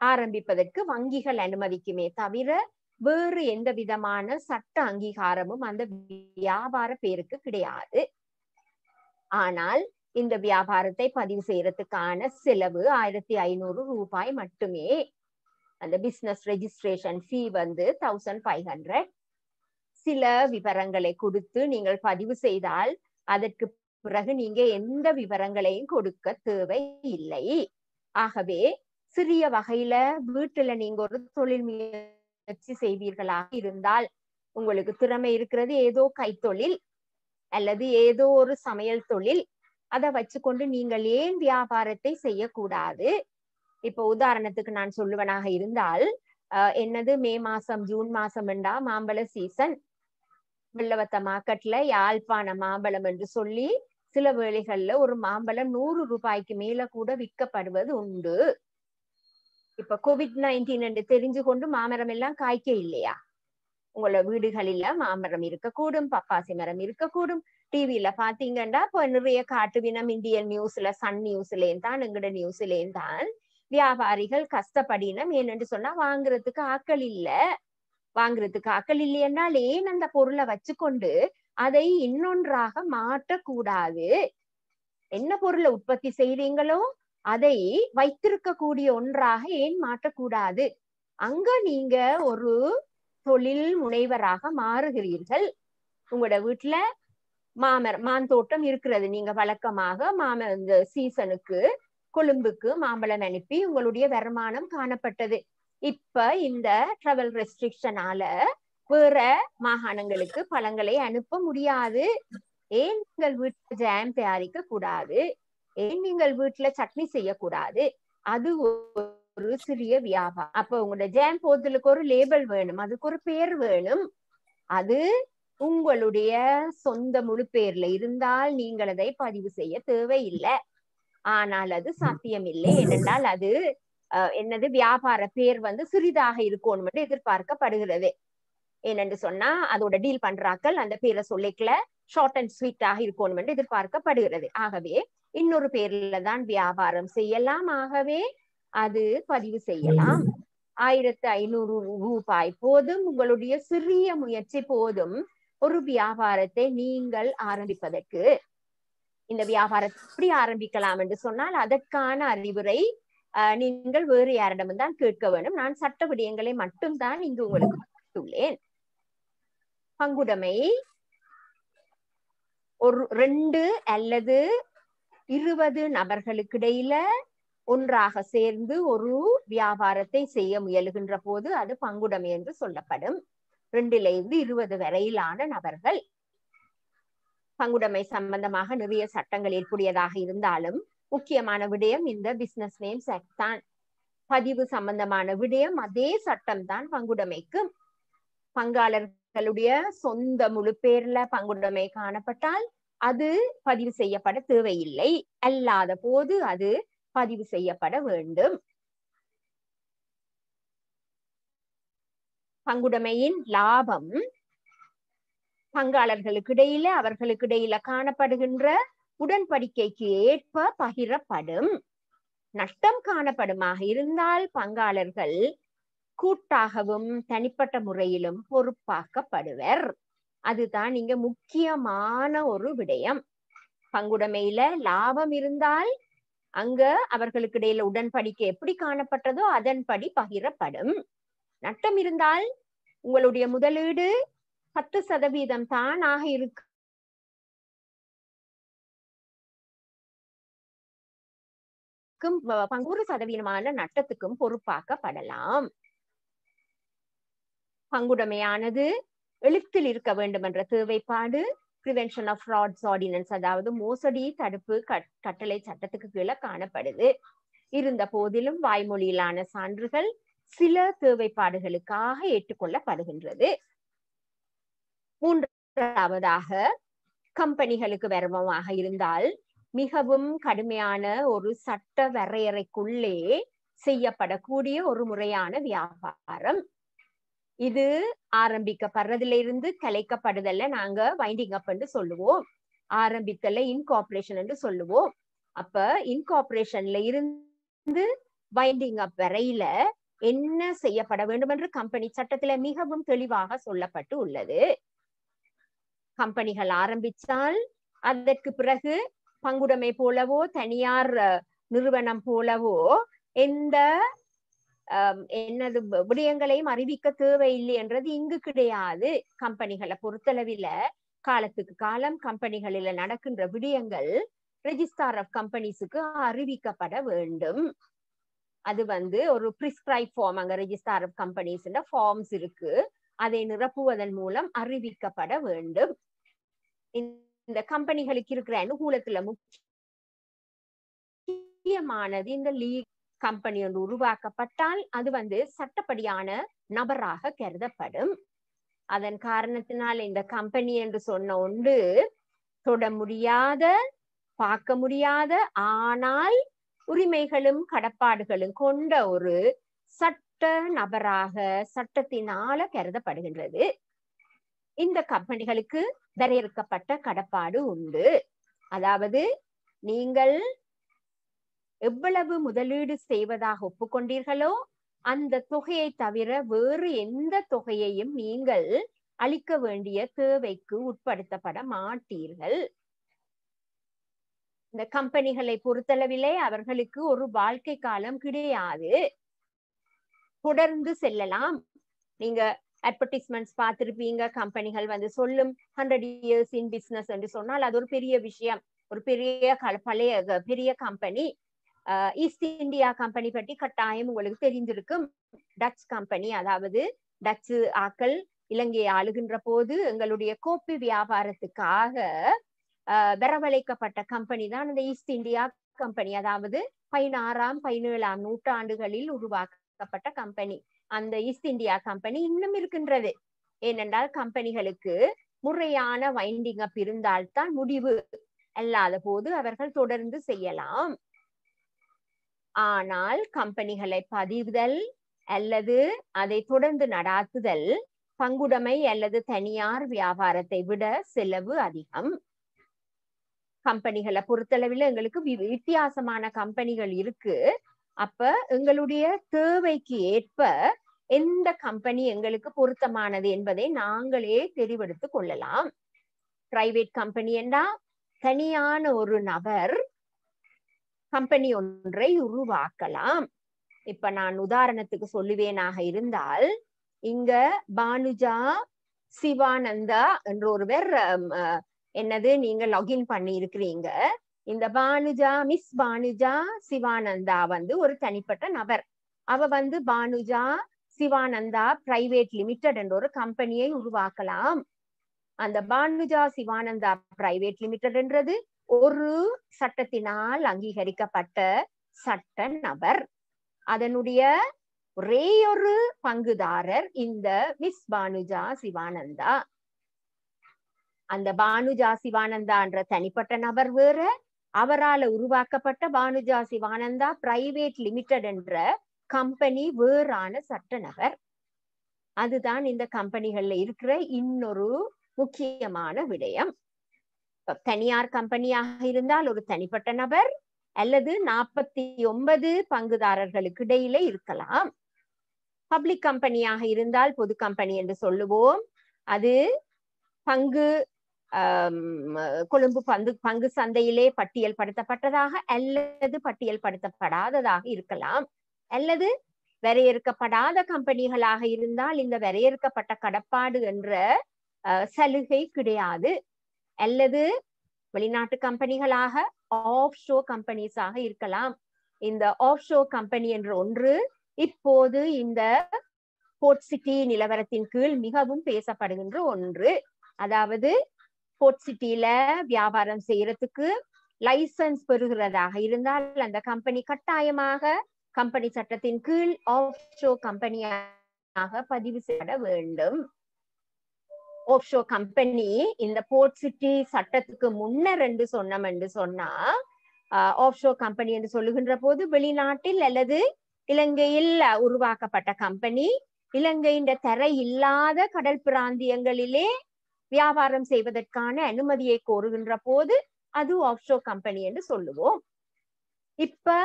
ஆரம்பிப்பதற்கு வங்கிகள் அனுமதிக்குமே தவிர வேறு எந்த விதமான சட்ட அங்கீகாரமும் அந்த வியாபார பேருக்கு கிடையாது. ஆனால் இந்த வியாபாரத்தை பதிவு செய்யறதுக்கான செலவு ஆயிரத்தி ஐநூறு ரூபாய் மட்டுமே. அந்த பிசினஸ் ரெஜிஸ்ட்ரேஷன் ஃபீ வந்து தௌசண்ட் ஃபைவ் ஹண்ட்ரட் சில விவரங்களை கொடுத்து நீங்கள் பதிவு செய்தால் அதற்கு பிறகு நீங்க எந்த விவரங்களையும் கொடுக்க தேவை இல்லை ஆகவே சிறிய வகையில வீட்டுல நீங்க ஒரு தொழில் முயற்சி செய்வீர்களாக இருந்தால் உங்களுக்கு திறமை இருக்கிறது. ஏதோ கைத்தொழில் அல்லது ஏதோ ஒரு சமையல் தொழில். அதை வச்சுக்கொண்டு நீங்கள் ஏன் வியாபாரத்தை செய்யக்கூடாது? இப்போ உதாரணத்துக்கு நான் சொல்லுவனாக இருந்தால் என்னது? மே மாசம் ஜூன் மாசம் என்றா மாம்பழ சீசன் வெள்ளவத்த மார்க்கெட்ல யாழ்ப்பாண மாம்பழம் என்று சொல்லி சில வேளைகள்ல ஒரு மாம்பழம் நூறு ரூபாய்க்கு மேல கூட விற்கப்படுவது உண்டு. இப்ப கோவிட் நைன்டீன் என்று தெரிஞ்சு கொண்டு மாமரம் எல்லாம் காய்க்க இல்லையா? உங்களோட வீடுகளில மாமரம் இருக்கக்கூடும் பப்பாசி மரம் இருக்கக்கூடும். டிவில பாத்தீங்கன்னா இப்ப நிறைய காட்டுவினம் இந்தியன் நியூஸ்ல சன் நியூஸ்லேயும் தான் எங்கட நியூஸ்லேயும் தான் வியாபாரிகள் கஷ்டப்படினம் ஏன்னு சொன்னா வாங்குறதுக்கு ஆக்கள் இல்ல. வாங்குறதுக்கு ஆக்கள் இல்லையென்றால் ஏன் அந்த பொருளை வச்சுக்கொண்டு அதை இன்னொன்றாக மாற்றக்கூடாது? என்ன பொருளை உற்பத்தி செய்றீங்களோ அதை வைத்திருக்க கூடிய ஒன்றாக ஏன் மாற்றக்கூடாது? அங்க நீங்க ஒரு தொழில் முனைவராக மாறுகிறீர்கள். உங்களோட வீட்டுல மாமர் மாந்தோட்டம் இருக்கிறது. நீங்க வழக்கமாக மாம இந்த சீசனுக்கு கொழும்புக்கு மாம்பழம் அனுப்பி உங்களுடைய வருமானம் காணப்பட்டது. இப்ப இந்த டிராவல் ரெஸ்ட்ரிக்ஷனால வேற மாகாணங்களுக்கு பழங்களை அனுப்ப முடியாது. ஏன் நீங்கள் வீட்டுல ஜாம் தயாரிக்க கூடாது? ஏன் நீங்கள் வீட்டுல சட்னி செய்யக்கூடாது? அது ஒரு சிறிய வியாபாரம் அப்ப உங்களோட ஜாம் போத்தலுக்கு ஒரு லேபிள் வேணும். அதுக்கு ஒரு பேர் வேணும். அது உங்களுடைய சொந்த முழு பேர்ல இருந்தால் நீங்கள் அதை பதிவு செய்ய தேவையில்லை. ஆனால் அது சாத்தியமில்லை. ஏனென்றால் அது என்னது வியாபார பேர் வந்து சிறிதாக இருக்கணும் என்று எதிர்பார்க்கப்படுகிறது. ஏனென்று சொன்னா அதோட டீல் பண்றாக்கள் அந்த பேரை சொல்லிக்கல ஷார்ட் அண்ட் ஸ்வீட்டாக இருக்கணும் என்று எதிர்பார்க்கப்படுகிறது. ஆகவே இன்னொரு பேர்ல தான் வியாபாரம் செய்யலாம். ஆகவே அது பதிவு செய்யலாம். ஆயிரத்தி ஐநூறு ரூபாய் போதும். உங்களுடைய சிறிய முயற்சி போதும். ஒரு வியாபாரத்தை நீங்கள் ஆரம்பிப்பதற்கு இந்த வியாபாரத்தை எப்படி ஆரம்பிக்கலாம் என்று சொன்னால் அதற்கான அறிவுரை நீங்கள் வேறு யாரிடமும் தான் கேட்க வேண்டும். நான் சட்ட விடயங்களை மட்டும்தான் இங்கு உங்களுக்கு கொடுத்துள்ளேன். பங்குடைமை ஒரு ரெண்டு அல்லது இருபது நபர்களுக்கு இடையில ஒன்றாக சேர்ந்து ஒரு வியாபாரத்தை செய்ய முயலுகின்ற போது அது பங்குடைமை என்று சொல்லப்படும். ரெண்டுல இருந்து இருபது வரையிலான நபர்கள். பங்குடைமை சம்பந்தமாக நிறைய சட்டங்கள் ஏற்புடையதாக இருந்தாலும் முக்கியமான விடயம் இந்த பிசினஸ் நேம்ஸ் ஆக்ட் தான். பதிவு சம்பந்தமான விடயம் அதே சட்டம் தான் பங்குடைமைக்கு பங்காளர்களுடைய சொந்த முழு பேர்ல பங்குடைமை காணப்பட்டால் அது பதிவு செய்யப்பட தேவையில்லை. அல்லாத போது அது பதிவு செய்யப்பட வேண்டும். பங்குடைமையின் லாபம் பங்காளர்களுக்கு இடையில அவர்களுக்கு இடையில காணப்படுகின்ற உடன்படிக்கைக்கு ஏற்ப பகிரப்படும். நஷ்டம் காணப்படுமாக இருந்தால் பங்காளர்கள் கூட்டாகவும் தனிப்பட்ட முறையிலும் பொறுப்பாக்கப்படுவர். அதுதான் இங்க முக்கியமான ஒரு விடயம். பங்குடைமையில லாபம் இருந்தால் அங்க அவர்களுக்கு இடையில உடன்படிக்கை எப்படி காணப்பட்டதோ அதன்படி பகிரப்படும். நட்டம் இருந்தால் உங்களுடைய முதலீடு பத்து சதவீதம் தானாக இருக்கு பங்குறு சதவீதமான நட்டத்துக்கும் பொறுப்பாக்கப்படலாம். பங்குடைமையானது எழுத்தில் இருக்க வேண்டும் என்ற தேவைப்பாடு பிரிவென்ஷன் ஆஃப் ஃப்ராட்ஸ் ஆர்டினன்ஸ் அதாவது மோசடி தடுப்பு கட்டளை சட்டத்துக்கு கீழே காணப்படுது. இருந்த போதிலும் வாய்மொழியிலான சான்றுகள் சில தேவைப்பாடுகளுக்காக ஏற்றுக்கொள்ளப்படுகின்றது. மூன்றாவதாக கம்பெனிகளுக்கு வருமமாக இருந்தால் மிகவும் கடுமையான ஒரு சட்ட வரையறைக்குள்ளே செய்யப்படக்கூடிய ஒரு முறையான வியாபாரம். இது ஆரம்பிக்கப்படுறதுல இருந்து கலைக்கப்படுதல்ல நாங்க வைண்டிங் அப் என்று சொல்லுவோம். ஆரம்பித்தல இன்கார்பரேஷன் என்று சொல்லுவோம். அப்ப இன்கார்பரேஷன்ல இருந்து வைண்டிங் அப் வரையில என்ன செய்யப்பட வேண்டும் என்று கம்பெனி சட்டத்துல மிகவும் தெளிவாக சொல்லப்பட்டு உள்ளது. கம்பெனிகள் ஆரம்பித்தால் அதற்கு பிறகு பங்குடைமை போலவோ தனியார் நிறுவனம் போலவோ எந்த என்னது விடயங்களையும் அறிவிக்க தேவையில்லை என்றது இங்கு கிடையாது. கம்பெனிகளை பொறுத்தளவில காலத்துக்கு காலம் கம்பெனிகளில நடக்கின்ற விடயங்கள் ரெஜிஸ்டார் ஆஃப் கம்பெனிஸுக்கு அறிவிக்கப்பட வேண்டும். அது வந்து ஒரு பிரிஸ்கிரைப் ஃபார்ம் அங்க ரெஜிஸ்டார் ஆஃப் கம்பெனிஸ் ஃபார்ம்ஸ் இருக்கு. அதை நிரப்புவதன் மூலம் அறிவிக்கப்பட வேண்டும். இந்த கம்பெனிகளுக்கு இருக்கிற அனுகூலத்துல முக்கியமானது இந்த லீக் கம்பெனி ஒன்று உருவாக்கப்பட்டால் அது வந்து சட்டப்படியான நபராக கருதப்படும். அதன் காரணத்தினால் இந்த கம்பெனி என்று சொன்ன ஒன்று தொட முடியாத பார்க்க முடியாத ஆனால் உரிமைகளும் கடப்பாடுகளும் கொண்ட ஒரு சட்ட நபராக சட்டத்தினால கருதப்படுகின்றது. இந்த கம்பெனிகளுக்கு வரையறுக்கப்பட்ட கடப்பாடு உண்டு. அதாவது நீங்கள் எவ்வளவு முதலீடு செய்வதாக ஒப்புக்கொண்டீர்களோ அந்த தொகையை தவிர வேறு எந்த தொகையையும் நீங்கள் அளிக்க வேண்டிய தேவைக்கு உட்படுத்தப்பட மாட்டீர்கள். இந்த கம்பெனிகளை பொறுத்தளவிலே அவர்களுக்கு ஒரு வாழ்க்கை காலம் கிடையாது. தொடர்ந்து செல்லலாம். நீங்க அட்வர்டைஸ்மெண்ட்ஸ் பார்த்துருப்பீங்க கம்பெனிகள் வந்து சொல்லும் ஹண்ட்ரட் இயர்ஸ் இன் பிசினஸ் என்று சொன்னால் அது ஒரு பெரிய விஷயம். ஒரு பெரிய பழைய பெரிய கம்பெனி ஈஸ்ட் இந்தியா கம்பெனி பற்றி கட்டாயம் உங்களுக்கு தெரிந்திருக்கும். டச் கம்பெனி அதாவது டச்சு ஆக்கள் இலங்கையை ஆளுகின்ற போது எங்களுடைய கோப்பி வியாபாரத்துக்காக வரவழைக்கப்பட்ட கம்பெனி தான் இந்த ஈஸ்ட் இந்தியா கம்பெனி அதாவது பதினாறாம் பதினேழாம் நூற்றாண்டுகளில் உருவாக்கப்பட்ட கம்பெனி அந்த ஈஸ்ட் இந்தியா கம்பெனி இன்னும் இருக்கின்றது. ஏனென்றால் கம்பெனிகளுக்கு முறையான வைண்டிங் அப் இருந்தால்தான் முடிவு அல்லாத போது அவர்கள் தொடர்ந்து செய்யலாம். ஆனால் கம்பெனிகளை பதிவுதல் அல்லது அதை தொடர்ந்து நடாத்துதல் பங்குடைமை அல்லது தனியார் வியாபாரத்தை விட செலவு அதிகம். கம்பெனிகளை பொறுத்தளவில் எங்களுக்கு வித்தியாசமான கம்பெனிகள் இருக்கு. அப்ப எங்களுடைய தேவைக்கு ஏற்ப எந்த கம்பெனி எங்களுக்கு பொருத்தமானது என்பதை நாங்களே தெரிவெடுத்து கொள்ளலாம். பிரைவேட் கம்பெனி என்றா தனியான ஒரு நபர் கம்பெனி ஒன்றை உருவாக்கலாம். இப்ப நான் உதாரணத்துக்கு சொல்லுவேனாக இருந்தால் இங்க பானுஜா சிவானந்தா என்ற ஒருவர் என்னது நீங்க லாகின் பண்ணி இருக்கிறீங்க இந்த பானுஜா மிஸ் பானுஜா சிவானந்தா வந்து ஒரு தனிப்பட்ட நபர். அவ வந்து பானுஜா சிவானந்தா பிரைவேட் லிமிடெட் என்ற ஒரு கம்பெனியை உருவாக்கலாம். அந்த பானுஜா சிவானந்தா பிரைவேட் லிமிடெட் என்றது ஒரு சட்டத்தினால் அங்கீகரிக்கப்பட்ட சட்ட நபர். அதனுடைய ஒரே ஒரு பங்குதாரர் இந்த மிஸ் பானுஜா சிவானந்தா. அந்த பானுஜா சிவானந்தா என்ற தனிப்பட்ட நபர் வேற. அவரால உருவாக்கப்பட்ட பானுஜா சிவானந்தா பிரைவேட் லிமிடெட் என்ற கம்பெனி வேறான சட்டநகர். அதுதான் இந்த கம்பெனிகள்ல இருக்கிற இன்னொரு முக்கியமான விடயம். தனியார் கம்பெனியாக இருந்தால் ஒரு தனிப்பட்ட நபர் அல்லது நாற்பத்தி ஒன்பது பங்குதாரர்களுக்கு இடையில இருக்கலாம். பப்ளிக் கம்பெனியாக இருந்தால் பொது கம்பெனி என்று சொல்லுவோம். அது பங்கு கொழும்பு பங்கு பங்கு சந்தையிலே பட்டியல் படுத்தப்பட்டதாக அல்லது பட்டியல் படுத்தப்படாததாக இருக்கலாம். அல்லது வரையறுக்கப்படாத கம்பெனிகளாக இருந்தால் இந்த வரையறுக்கப்பட்ட கடப்பாடு என்ற சலுகை கிடையாது. அல்லது வெளிநாட்டு கம்பெனிகளாக ஆஃப் ஷோ கம்பெனிஸாக இருக்கலாம். இந்த ஆஃப் ஷோ கம்பெனி என்ற ஒன்று இப்போது இந்த போர்ட் சிட்டி நிலவரத்தின் கீழ் மிகவும் பேசப்படுகின்ற ஒன்று. அதாவது போர்ட் சிட்டியில வியாபாரம் செய்யறதுக்கு லைசன்ஸ் பெறுகிறதாக இருந்தால் அந்த கம்பெனி கட்டாயமாக கம்பெனி சட்டத்தின் கீழ் ஆஃப் ஷோ கம்பெனியாக பதிவு செய்ய வேண்டும். ஆஃப் ஷோ கம்பெனி இந்த போர்ட் சிட்டி சட்டத்துக்கு முன்னர் என்று சொன்னோம் என்று சொன்னா ஆஃப் ஷோ கம்பெனி என்று சொல்லுகின்ற போது வெளிநாட்டில் அல்லது இலங்கையில் உருவாக்கப்பட்ட கம்பெனி இலங்கையின் தரை இல்லாத கடல் பிராந்தியங்களிலே வியாபாரம் செய்வதற்கான அனுமதியை கோருகின்ற போது அது ஆஃப் ஷோ கம்பெனி என்று சொல்லுவோம். இப்ப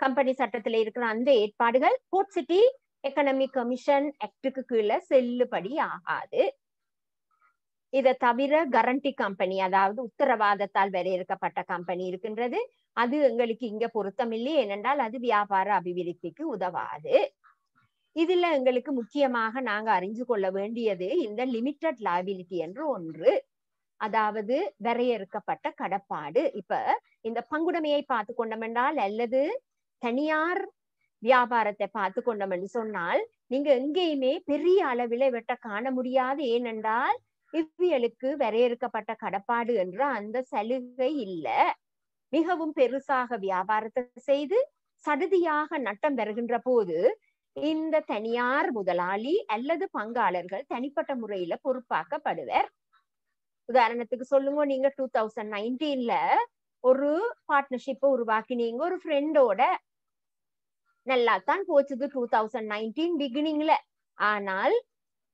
கம்பெனி சட்டத்துல இருக்கிற அந்த ஏற்பாடுகள் போர்ட் சிட்டி எக்கனமிக் கமிஷன் ஆக்டுக்கு கீழே செல்லுபடி ஆகாது. இதை தவிர கரண்டி கம்பெனி அதாவது உத்தரவாதத்தால் வரையறுக்கப்பட்ட கம்பெனி இருக்கின்றது. அது எங்களுக்கு இங்க பொருத்தமில்லை ஏனென்றால் அது வியாபார அபிவிருத்திக்கு உதவாது. இதுல எங்களுக்கு முக்கியமாக நாங்க அறிஞ்சு கொள்ள வேண்டியது இந்த லிமிட்டட் லாபிலிட்டி என்று ஒன்று. அதாவது வரையறுக்கப்பட்ட கடப்பாடு. இப்ப இந்த பங்குடமையை பார்த்து கொண்டோம் என்றால் அல்லது தனியார் வியாபாரத்தை பார்த்து கொண்டோம்னு சொன்னால் நீங்க எங்கேயுமே பெரிய அளவில் இவற்றை காண முடியாது. ஏனென்றால் இவ்வியலுக்கு வரையறுக்கப்பட்ட கடப்பாடு என்ற அந்த சலுகை இல்ல. மிகவும் பெருசாக வியாபாரத்தை செய்து சடுதியாக நட்டம் பெறுகின்ற போது இந்த தனியார் முதலாளி அல்லது பங்காளர்கள் தனிப்பட்ட முறையில பொறுப்பாக்கப்படுவர். உதாரணத்துக்கு சொல்லுங்க நீங்க டூ தௌசண்ட் நைன்டீன்ல ஒரு பார்ட்னர்ஷிப்பை உருவாக்கினீங்க. ஒரு ஃப்ரெண்டோட நல்லா தான் போச்சுது டூ தௌசண்ட் நைன்டீன் பிகினிங்ல ஆனால்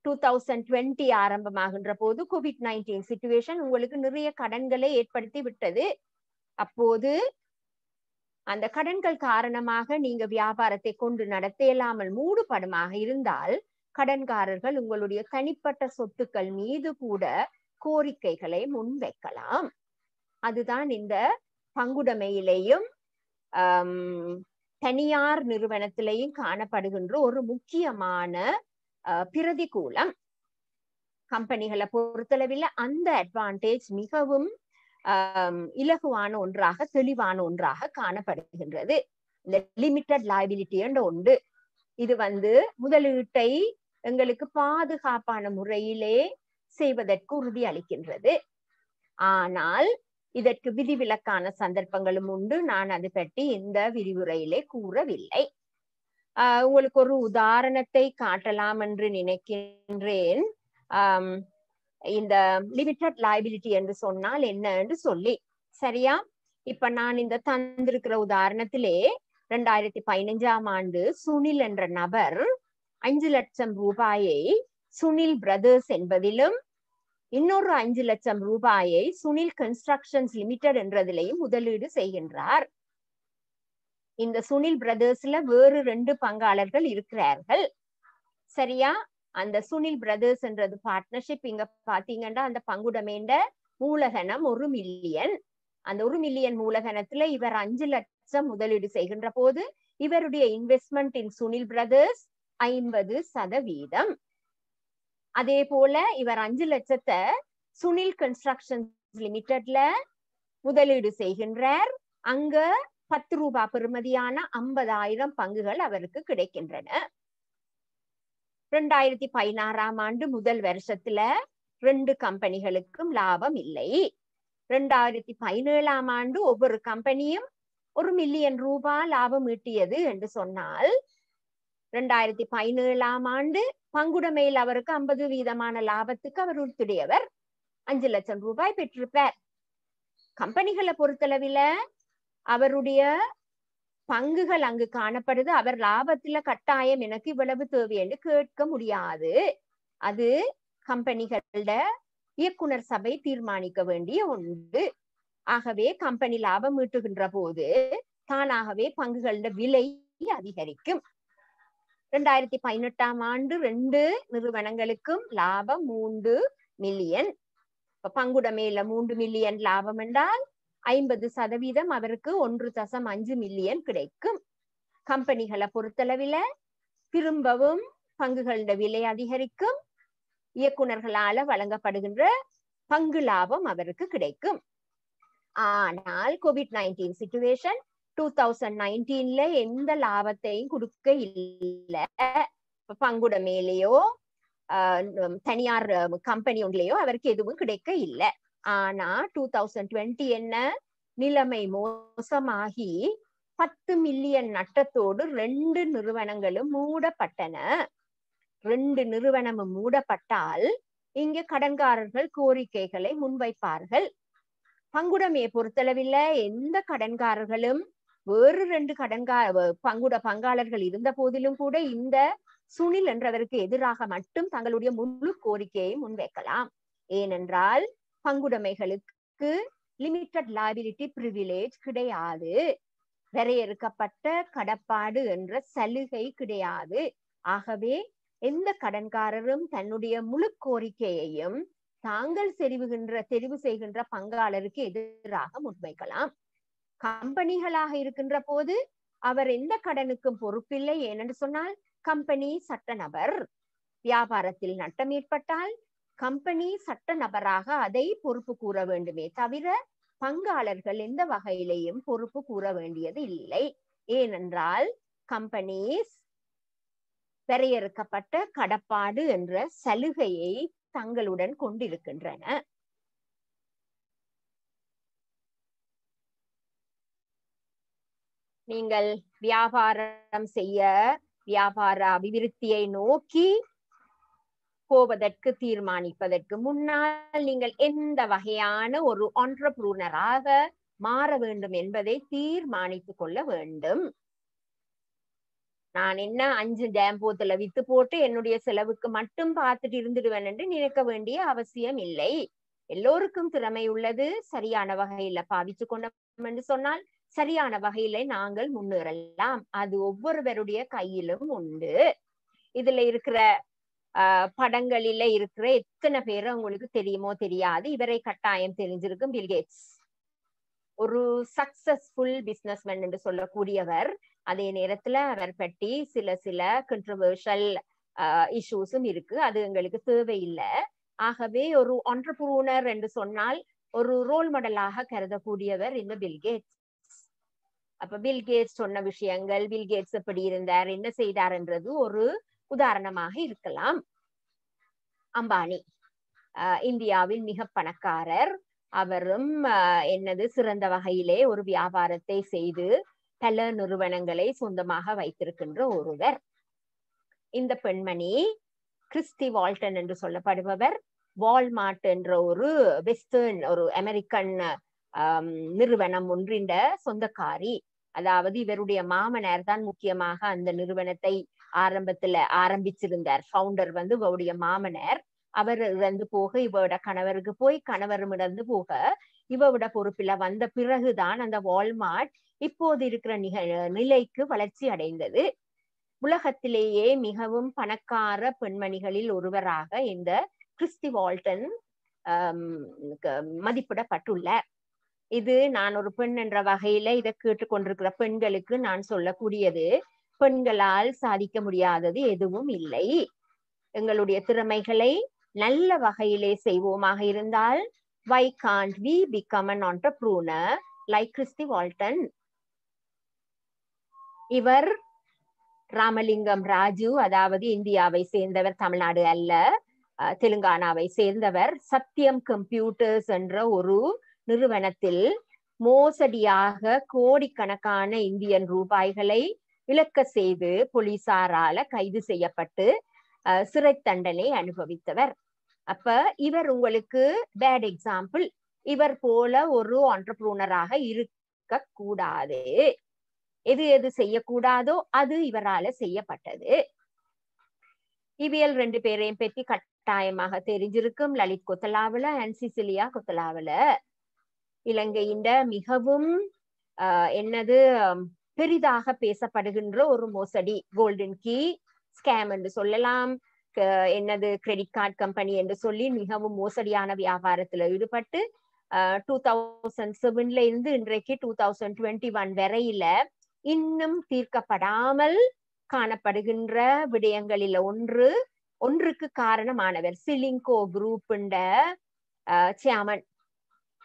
டூ தௌசண்ட் டுவெண்ட்டி ஆரம்பமாகின்ற போது கோவிட் நைன்டீன் சுச்சுவேஷன் உங்களுக்கு நிறைய கடன்களை ஏற்படுத்தி விட்டது. அப்போது அந்த கடன்கள் காரணமாக நீங்க வியாபாரத்தை கொண்டு நடத்த இயலாமல் மூடுபடமாக இருந்தால் கடன்காரர்கள் உங்களுடைய தனிப்பட்ட சொத்துக்கள் மீது கூட கோரிக்கைகளை முன்வைக்கலாம். அதுதான் இந்த பங்குடைமையிலேயும் தனியார் நிறுவனத்திலையும் காணப்படுகின்ற ஒரு முக்கியமான பிரதிகூலம். கம்பெனிகளை பொறுத்தளவில் அந்த அட்வான்டேஜ் மிகவும் இலகுவான ஒன்றாக தெளிவான ஒன்றாக காணப்படுகின்றது. இந்த லிமிட்டட் லைபிலிட்டி என்ற ஒன்று. இது வந்து முதலீட்டை எங்களுக்கு பாதுகாப்பான முறையிலே செய்வதற்கு உறுதி அளிக்கின்றது ஆனால் இதற்கு விதிவிலக்கான சந்தர்ப்பங்களும் உண்டு. நான் அது பற்றி இந்த விரிவுரையிலே கூறவில்லை. ஆஹ் உங்களுக்கு ஒரு உதாரணத்தை காட்டலாம் என்று நினைக்கின்றேன். ஆஹ் இந்த லிமிட்டட் லைபிலிட்டி என்று சொன்னால் என்ன என்று சொல்லி. சரியா? இப்ப நான் இந்த தந்திருக்கிற உதாரணத்திலே ரெண்டாயிரத்தி பதினஞ்சாம் ஆண்டு சுனில் என்ற நபர் அஞ்சு லட்சம் ரூபாயை சுனில் பிரதர்ஸ் என்பதிலும் இன்னொரு அஞ்சு லட்சம் ரூபாயை சுனில் கன்ஸ்ட்ரக்ஷன்ஸ் லிமிடெட் என்றதிலையும் முதலீடு செய்கின்றார். இந்த சுனில் பிரதர்ஸ்ல வேறு ரெண்டு பங்காளர்கள் இருக்கிறார்கள். சரியா? அந்த சுனில் பிரதர்ஸ் என்றது பார்ட்னர்ஷிப் இங்க பாத்தீங்கன்னா அந்த பங்குடமேண்ட மூலதனம் ஒரு மில்லியன் அந்த ஒரு மில்லியன் மூலதனத்துல இவர் அஞ்சு லட்சம் முதலீடு செய்கின்ற போது இவருடைய இன்வெஸ்ட்மெண்ட் இன் சுனில் பிரதர்ஸ் ஐம்பது சதவீதம். அதே போல இவர் அஞ்சு லட்சத்தை சுனில் கன்ஸ்ட்ரக்ஷன் லிமிடெட்ல முதலீடு செய்கின்றார். அங்க பத்து ரூபாய் பெறுமதியான ஐம்பதாயிரம் பங்குகள் அவருக்கு கிடைக்கின்றன. ரெண்டாயிரத்தி பதினாறாம் ஆண்டு முதல் வருஷத்துல ரெண்டு கம்பெனிகளுக்கும் லாபம் இல்லை. ரெண்டாயிரத்தி பதினேழாம் ஆண்டு ஒவ்வொரு கம்பெனியும் ஒரு மில்லியன் ரூபாய் லாபம் ஈட்டியது என்று சொன்னால் ரெண்டாயிரத்தி பதினேழாம் ஆண்டு பங்குடைமையில் அவருக்கு ஐம்பது வீதமான லாபத்துக்கு அவர் உறுத்துடையவர் அஞ்சு லட்சம் ரூபாய் பெற்றிருப்பார். கம்பெனிகளை பொறுத்தளவில அவருடைய பங்குகள் அங்கு காணப்படுது. அவர் லாபத்துல கட்டாயம் எனக்கு இவ்வளவு தேவை என்று கேட்க முடியாது. அது கம்பெனிகளோட இயக்குனர் சபை தீர்மானிக்க வேண்டிய ஒன்று. ஆகவே கம்பெனி லாபம் ஈட்டுகின்ற போது தானாகவே பங்குகளோட விலை அதிகரிக்கும். ரெண்டாயிரத்தி பதினெட்டாம் ஆண்டு ரெண்டு நிறுவனங்களுக்கும் லாபம் மூன்று மில்லியன் பங்குடமையில மூன்று மில்லியன் லாபம் என்றால் ஐம்பது சதவீதம் அவருக்கு ஒன்று தசம் அஞ்சு மில்லியன் கிடைக்கும். கம்பெனிகளை பொறுத்தளவில திரும்பவும் பங்குகளோட விலை அதிகரிக்கும். இயக்குனர்களால வழங்கப்படுகின்ற பங்கு லாபம் அவருக்கு கிடைக்கும். ஆனால் covid nineteen situation two thousand நைன்டீன்ல எந்த லாபத்தையும் கொடுக்க இல்லை. பங்குட மேலேயோ தனியார் கம்பெனி ஒன்றிலேயோ அவருக்கு எதுவும் கிடைக்க இல்லை. ஆனா டூ தௌசண்ட் டுவெண்ட்டி என்ன? நிலைமை மோசமாகி பத்து மில்லியன் நட்டத்தோடு ரெண்டு நிறுவனங்களும் மூடப்பட்டன. ரெண்டு நிறுவனமும் மூடப்பட்டால் இங்க கடன்காரர்கள் கோரிக்கைகளை முன்வைப்பார்கள். பங்குடமையை பொறுத்தளவில் எந்த கடன்காரர்களும் வேறு ரெண்டு கடன்கா பங்குட பங்காளர்கள் இருந்த போதிலும் கூட இந்த சுனில் என்றவருக்கு எதிராக மட்டும் தங்களுடைய முழு கோரிக்கையை முன்வைக்கலாம். ஏனென்றால் பங்குடைமைகளுக்கு லிமிட்டட் லாபிலிட்டி பிரிவிலேஜ் கிடையாது. வரையறுக்கப்பட்ட கடப்பாடு என்ற சலுகை கிடையாது. ஆகவே எந்த கடன்காரரும் தன்னுடைய முழு கோரிக்கையையும் தாங்கள் தெரிவுகின்ற தெரிவு செய்கின்ற பங்காளருக்கு எதிராக முன்வைக்கலாம். கம்பெனிகளாக இருக்கின்ற போது அவர் எந்த கடனுக்கும் பொறுப்பில்லை. ஏனென்று சொன்னால் கம்பெனி சட்ட நபர். வியாபாரத்தில் நட்டம் ஏற்பட்டால் கம்பெனி சட்ட நபராக அதை பொறுப்பு கூற வேண்டுமே தவிர பங்காளர்கள் எந்த வகையிலையும் பொறுப்பு கூற வேண்டியது இல்லை. ஏனென்றால் கம்பெனிஸ் வரையறுக்கப்பட்ட கடப்பாடு என்ற சலுகையை தங்களுடன் கொண்டிருக்கின்றன. நீங்கள் வியாபாரம் செய்ய வியாபார அபிவிருத்தியை நோக்கி போவதற்கு தீர்மானிப்பதற்கு முன்னால் நீங்கள் எந்த வகையான ஒரு ஆண்டர்பிரூனராக மாற வேண்டும் என்பதை தீர்மானித்துக் கொள்ள வேண்டும். நான் என்ன அஞ்சு டேம்போத்துல வித்து போட்டு என்னுடைய செலவுக்கு மட்டும் பார்த்துட்டு இருந்துடுவேன் என்று நினைக்க வேண்டிய அவசியம் இல்லை. எல்லோருக்கும் திறமை உள்ளது. சரியான வகையில பாவிச்சு கொண்டோம் என்று சொன்னால் சரியான வகையில நாங்கள் முன்னேறலாம். அது ஒவ்வொருவருடைய கையிலும் உண்டு. இதுல இருக்கிற ஆஹ் படங்களில இருக்கிற எத்தனை பேர் உங்களுக்கு தெரியுமோ தெரியாது. இவரை கட்டாயம் தெரிஞ்சிருக்கும் பில்கேட்ஸ் ஒரு சக்சஸ்ஃபுல் பிசினஸ்மேன் என்று சொல்லக்கூடியவர். அதே நேரத்துல அவர் பற்றி சில சில கண்ட்ரவர்ஷியல் இஷ்யூஸும் இருக்கு. அது எங்களுக்கு தேவையில்லை. ஆகவே ஒரு ஆண்டர்பிரூனர் என்று சொன்னால் ஒரு ரோல் மாடலாக கருதக்கூடியவர் இந்த பில்கேட்ஸ் அப்ப பில்கேட்ஸ் சொன்ன விஷயங்கள் பில்கேட்ஸ் எப்படி இருந்தார் என்ன செய்தார் என்றது ஒரு உதாரணமாக இருக்கலாம். அம்பானி இந்தியாவில் மிக பணக்காரர். அவரும் என்னது சிறந்த வகையிலே ஒரு வியாபாரத்தை செய்து பல நிறுவனங்களை சொந்தமாக வைத்திருக்கின்ற ஒருவர். இந்த பெண்மணி கிறிஸ்டி வால்டன் என்று சொல்லப்படுபவர். வால்மார்ட் என்ற ஒரு வெஸ்டர்ன் ஒரு அமெரிக்கன் நிறுவனம் ஒன்றின் சொந்தக்காரி. அதாவது இவருடைய மாமனார் தான் முக்கியமாக அந்த நிறுவனத்தை ஆரம்பத்துல ஆரம்பிச்சிருந்தார். ஃபவுண்டர் வந்து இவருடைய மாமனார். அவர் இறந்து போக இவரோட கணவருக்கு போய் கணவரும் இறந்து போக இவரோட பொறுப்பில வந்த பிறகுதான் அந்த வால்மார்ட் இப்போது இருக்கிற நிக நிலைக்கு வளர்ச்சி அடைந்தது. உலகத்திலேயே மிகவும் பணக்கார பெண்மணிகளில் ஒருவராக இந்த கிறிஸ்டி வால்டன் மதிப்பிடப்பட்டுள்ளார். இது நான் ஒரு பெண் என்ற வகையில இதை கேட்டுக்கொண்டிருக்கிற பெண்களுக்கு நான் சொல்லக்கூடியது. பெண்களால் சாதிக்க முடியாதது எதுவும் இல்லை. எங்களுடைய திறமைகளை நல்ல வகையிலே செய்வோமாக இருந்தால் why can't we become an entrepreneur like Christy Walton இவர் ராமலிங்கம் ராஜு அதாவது இந்தியாவை சேர்ந்தவர் தமிழ்நாடு அல்ல தெலுங்கானாவை சேர்ந்தவர் சத்தியம் கம்ப்யூட்டர்ஸ் என்ற ஒரு நிறுவனத்தில் மோசடியாக கோடிக்கணக்கான இந்தியன் ரூபாய்களை இழக்க செய்து போலீசாரால கைது செய்யப்பட்டு சிறை தண்டனை அனுபவித்தவர். அப்ப இவர் உங்களுக்கு பேட் எக்ஸாம்பிள் இவர் போல ஒரு ஆண்டர்பிரூனராக இருக்க கூடாது எது எது செய்யக்கூடாதோ அது இவரால செய்யப்பட்டது. இவியல் ரெண்டு பேரையும் பற்றி கட்டாயமாக தெரிஞ்சிருக்கும். Lalith Kotelawala and Cecilia Kotelawala. இலங்கையின் மிகவும் என்னது பெரிதாக பேசப்படுகின்ற ஒரு மோசடி கோல்டன் கீ ஸ்கேம் என்று சொல்லலாம். என்னது கிரெடிட் கார்டு கம்பெனி என்று சொல்லி மிகவும் மோசடியான வியாபாரத்துல ஈடுபட்டு டூ தௌசண்ட் செவன்ல இருந்து இன்றைக்கு டூ தௌசண்ட் டுவெண்ட்டி ஒன் வரையில இன்னும் தீர்க்கப்படாமல் காணப்படுகின்ற விடயங்களில ஒன்று ஒன்றுக்கு காரணமானவர் சிலிங்கோ குரூப் சேர்மன்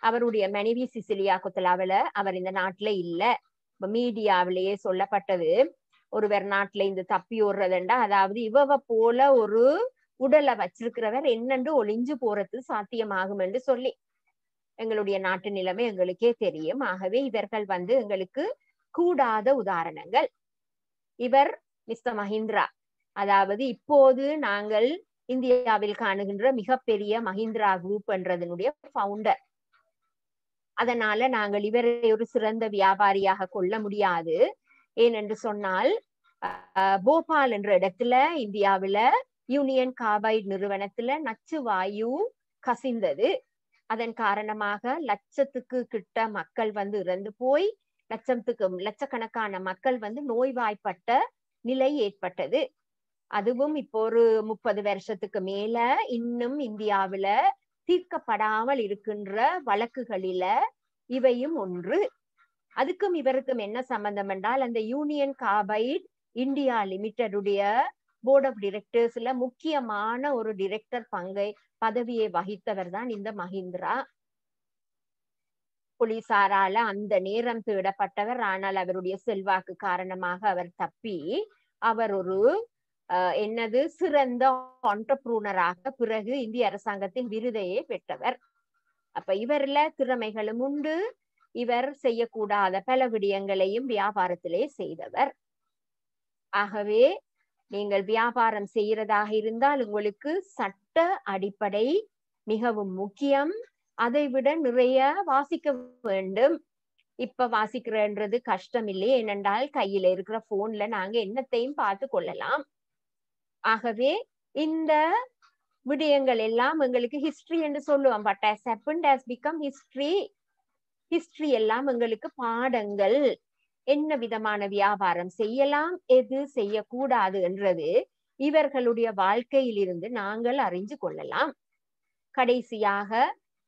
அவருடைய மனைவி சிசிலியா குத்தலாவில அவர் இந்த நாட்டுல இல்ல. மீடியாவிலேயே சொல்லப்பட்டது. ஒருவர் நாட்டுல இந்த தப்பி ஓடுறதுண்டா அதாவது இவவ போல ஒரு உடலை வச்சிருக்கிறவர் என்னென்று ஒளிஞ்சு போறது சாத்தியமாகும் என்று சொல்லி. எங்களுடைய நாட்டு நிலைமை எங்களுக்கே தெரியும். ஆகவே இவர்கள் வந்து எங்களுக்கு கூடாத உதாரணங்கள். இவர் மிஸ்டர் மஹிந்திரா. அதாவது இப்போது நாங்கள் இந்தியாவில் காணுகின்ற மிகப்பெரிய மஹிந்திரா குரூப் என்றதனுடைய பவுண்டர் அதனால நாங்கள் இவரை ஒரு சிறந்த வியாபாரியாக கொள்ள முடியாது. ஏனென்று சொன்னால் போபால் என்ற இடத்துல இந்தியாவில யூனியன் கார்பைட் நிறுவனத்துல நச்சு வாயு கசிந்தது. அதன் காரணமாக லட்சத்துக்கு கிட்ட மக்கள் வந்து இறந்து போய் லட்சத்துக்கு லட்சக்கணக்கான மக்கள் வந்து நோய்வாய்ப்பட்ட நிலை ஏற்பட்டது. அதுவும் இப்போ ஒரு முப்பது வருஷத்துக்கு மேல இன்னும் இந்தியாவில தீர்க்கப்படாமல் இருக்கின்ற வழக்குகளில இவையும் ஒன்று. அதுக்கும் இவருக்கும் என்ன சம்பந்தம் என்றால் அந்த யூனியன் காபைட் இந்தியா லிமிட்டடுடைய போர்ட் ஆஃப் டிரெக்டர்ஸ்ல முக்கியமான ஒரு டிரெக்டர் பங்கை பதவியை வகித்தவர் தான் இந்த மஹிந்திரா. போலீசாரால அந்த நேரம் தேடப்பட்டவர். ஆனால் அவருடைய செல்வாக்கு காரணமாக அவர் தப்பி அவர் ஒரு என்னது? சிறந்த ஆண்டர்ப்ரூனராக பிறகு இந்திய அரசாங்கத்தின் விருதையே பெற்றவர். அப்ப இவர்ல திறமைகளும் உண்டு. இவர் செய்யக்கூடாத பல விடயங்களையும் வியாபாரத்திலே செய்தவர். ஆகவே நீங்கள் வியாபாரம் செய்யறதாக இருந்தால் உங்களுக்கு சட்ட அடிப்படை மிகவும் முக்கியம். அதை விட நிறைய வாசிக்க வேண்டும். இப்ப வாசிக்கிறன்றது கஷ்டம் இல்லை ஏனென்றால் கையில இருக்கிற போன்ல நாங்க என்னத்தையும் பார்த்து கொள்ளலாம். ஆகவே இந்த விடயங்கள் எல்லாம் எங்களுக்கு ஹிஸ்டரி என்று சொல்லுவோம். But as happened as become history history எல்லாம் எங்களுக்கு பாடங்கள். என்ன விதமான வியாபாரம் செய்யலாம் எது செய்யக்கூடாது என்றது இவர்களுடைய வாழ்க்கையிலிருந்து நாங்கள் அறிஞ்சு கொள்ளலாம். கடைசியாக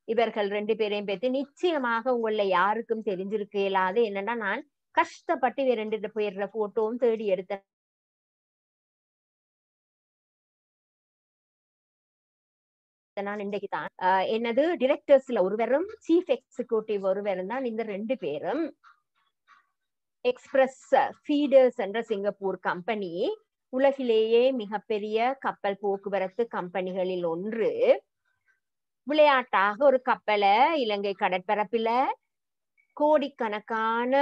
இவர்கள் ரெண்டு பேரையும் பற்றி நிச்சயமாக உங்களை யாருக்கும் தெரிஞ்சிருக்க இயலாது. என்னன்னா நான் கஷ்டப்பட்டு ரெண்டு பேர்ல போட்டோவும் தேடி எடுத்த நான் இன்றைக்கு தான் என்னது? டிரெக்டர்ஸ்ல ஒருவரும் சீஃப் எக்ஸிகூட்டிவ் ஒருவரும் தான் இந்த ரெண்டு பேரும். எக்ஸ்பிரஸ் ஃபீடர்ஸ் என்ற சிங்கப்பூர் கம்பெனி உலகிலேயே மிகப்பெரிய கப்பல் போக்குவரத்து கம்பெனிகளில் ஒன்று. விளையாட்டாக ஒரு கப்பலை இலங்கை கடற்பரப்பில கோடிக்கணக்கான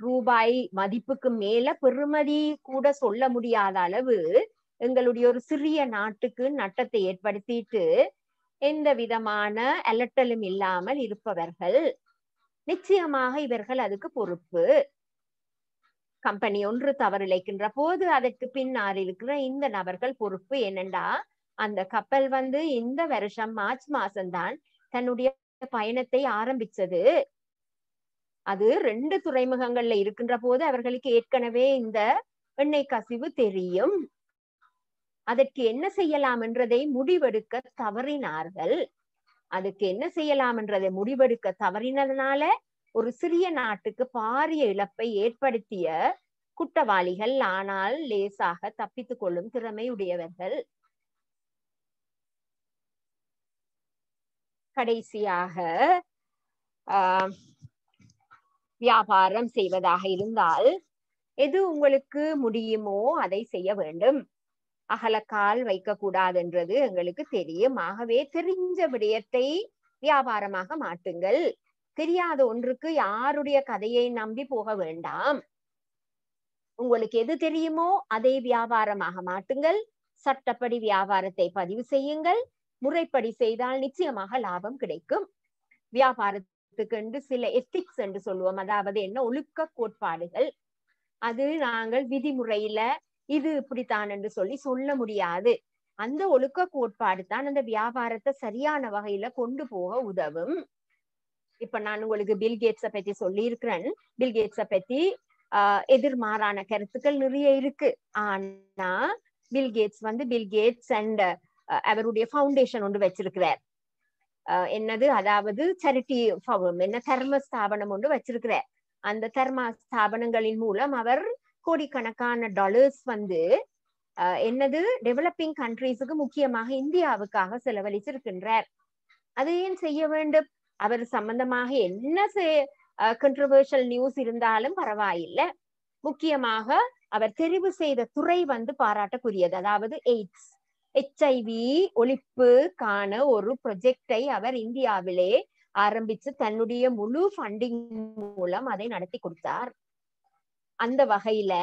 ரூபாய் மதிப்புக்கு மேல பெறுமதி கூட சொல்ல முடியாத அளவு எங்களுடைய ஒரு சிறிய நாட்டுக்கு நட்டத்தை ஏற்படுத்திட்டு எந்த விதமான அலட்டலும் இல்லாமல் இருப்பவர்கள் நிச்சயமாக இவர்கள் அதுக்கு பொறுப்பு. கம்பெனி ஒன்று தவறிழைக்கின்ற போது அதற்கு பின்னால் இருக்கிற இந்த நபர்கள் பொறுப்பு என்னண்டா? அந்த கப்பல் வந்து இந்த வருஷம் மார்ச் மாசம்தான் தன்னுடைய பயணத்தை ஆரம்பிச்சது. அது ரெண்டு துறைமுகங்கள்ல இருக்கின்ற போது அவர்களுக்கு ஏற்கனவே இந்த எண்ணெய் கசிவு தெரியும். அதற்கு என்ன செய்யலாம் என்றதை முடிவெடுக்க தவறினார்கள். அதுக்கு என்ன செய்யலாம் என்றதை முடிவெடுக்க தவறினதுனால ஒரு சிறிய நாட்டுக்கு பாரிய இழப்பை ஏற்படுத்திய குற்றவாளிகள் ஆனால் லேசாக தப்பித்துக் கொள்ளும் திறமை உடையவர்கள். கடைசியாக ஆஹ் வியாபாரம் செய்வதாக இருந்தால் எது உங்களுக்கு முடியுமோ அதை செய்ய வேண்டும். அகலக்கால் வைக்கக்கூடாது என்றது எங்களுக்கு தெரியும். ஆகவே தெரிஞ்ச விடயத்தை வியாபாரமாக மாட்டுங்கள் தெரியாத ஒன்றுக்கு யாருடைய கதையை நம்பி போக வேண்டாம். உங்களுக்கு எது தெரியுமோ அதை வியாபாரமாக மாட்டுங்கள் சட்டப்படி வியாபாரத்தை பதிவு செய்யுங்கள். முறைப்படி செய்தால் நிச்சயமாக லாபம் கிடைக்கும். வியாபாரத்துக்கு என்று சில எத்திக்ஸ் என்று சொல்லுவோம். அதாவது என்ன? ஒழுக்க கோட்பாடுகள். அது நாங்கள் விதிமுறையில இது இப்படித்தான் என்று சொல்லி சொல்ல முடியாது. அந்த ஒழுக்க கோட்பாடு தான் அந்த வியாபாரத்தை சரியான வகையில கொண்டு போக உதவும். இப்ப நான் உங்களுக்கு பில்கேட்ஸ பத்தி சொல்லியிருக்கிறேன். பில்கேட்ஸ பத்தி ஆஹ் எதிர்மாறான கருத்துக்கள் நிறைய இருக்கு. ஆனா பில்கேட்ஸ் வந்து பில்கேட்ஸ் அண்ட் அவருடைய ஃபவுண்டேஷன் ஒன்று வச்சிருக்கிறார். என்னது? அதாவது சரிட்டி என்ன தர்ம ஸ்தாபனம் ஒன்று வச்சிருக்கிறார். அந்த தர்ம ஸ்தாபனங்களின் மூலம் அவர் கோடிக்கணக்கான டாலர்ஸ் வந்து என்னது? டெவலப்பிங் கண்ட்ரீஸுக்கு முக்கியமாக இந்தியாவுக்காக செலவழிச்சிருக்கின்றார். அது ஏன் செய்ய வேண்டும்? அவர் சம்பந்தமாக என்ன கண்ட்ரவர்ஷியல் நியூஸ் இருந்தாலும் பரவாயில்லை. முக்கியமாக அவர் தெரிவு செய்த துறை வந்து பாராட்டக்குரியது அதாவது எய்ட்ஸ் ஹெச்ஐவி ஒழிப்புக்கான ஒரு ப்ரொஜெக்டை அவர் இந்தியாவிலே ஆரம்பிச்சு தன்னுடைய முழு ஃபண்டிங் மூலம் அதை நடத்தி கொடுத்தார். அந்த வகையில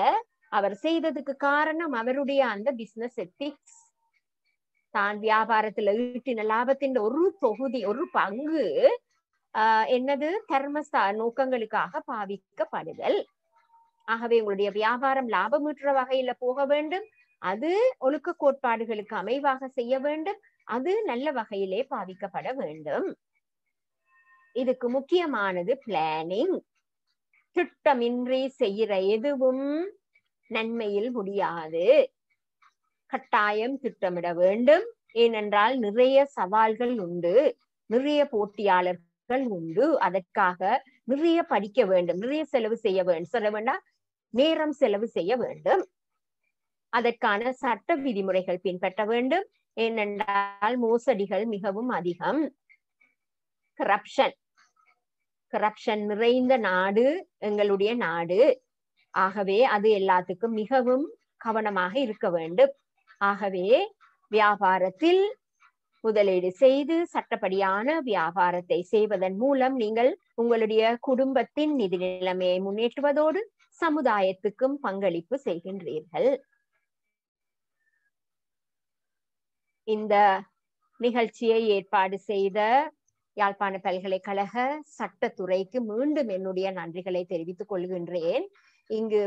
அவர் செய்ததுக்கு காரணம் அவருடைய அந்த பிசினஸ் எத்திக்ஸ் தான் வியாபாரத்துல ஈட்டின லாபத்தின் ஒரு தொகுதி ஒரு பங்கு ஆஹ் என்னது? தர்மஸ்தா நோக்கங்களுக்காக பாவிக்கப்படுதல். ஆகவே உங்களுடைய வியாபாரம் லாபம் ஈட்டுற வகையில போக வேண்டும். அது ஒழுக்க கோட்பாடுகளுக்கு அமைவாக செய்ய வேண்டும். அது நல்ல வகையிலே பாவிக்கப்பட வேண்டும். இதுக்கு முக்கியமானது பிளானிங் திட்டமின்றி செய்யற எதுவும் நன்மையில் முடியாது. கட்டாயம் திட்டமிட வேண்டும். ஏனென்றால் நிறைய சவால்கள் உண்டு. நிறைய போட்டியாளர்கள் உண்டு. அதற்காக நிறைய படிக்க வேண்டும். நிறைய செலவு செய்ய வேண்டும். சொல்ல வேண்டாம் நேரம் செலவு செய்ய வேண்டும். அதற்கான சட்ட விதிமுறைகள் பின்பற்ற வேண்டும். ஏனென்றால் மோசடிகள் மிகவும் அதிகம். கரப்ஷன் கரப்ஷன் நிறைந்த நாடு எங்களுடைய நாடு. ஆகவே அது எல்லாத்துக்கும் மிகவும் கவனமாக இருக்க வேண்டும். ஆகவே வியாபாரத்தில் முதலீடு செய்து சட்டப்படியான வியாபாரத்தை செய்வதன் மூலம் நீங்கள் உங்களுடைய குடும்பத்தின் நிதி நிலைமையை முன்னேற்றுவதோடு சமுதாயத்துக்கும் பங்களிப்பு செய்கின்றீர்கள். இந்த நிகழ்ச்சியை ஏற்பாடு செய்த யாழ்ப்பாண பல்கலைக்கழக சட்டத்துறைக்கு மீண்டும் என்னுடைய நன்றிகளை தெரிவித்துக் கொள்கின்றேன். இங்கு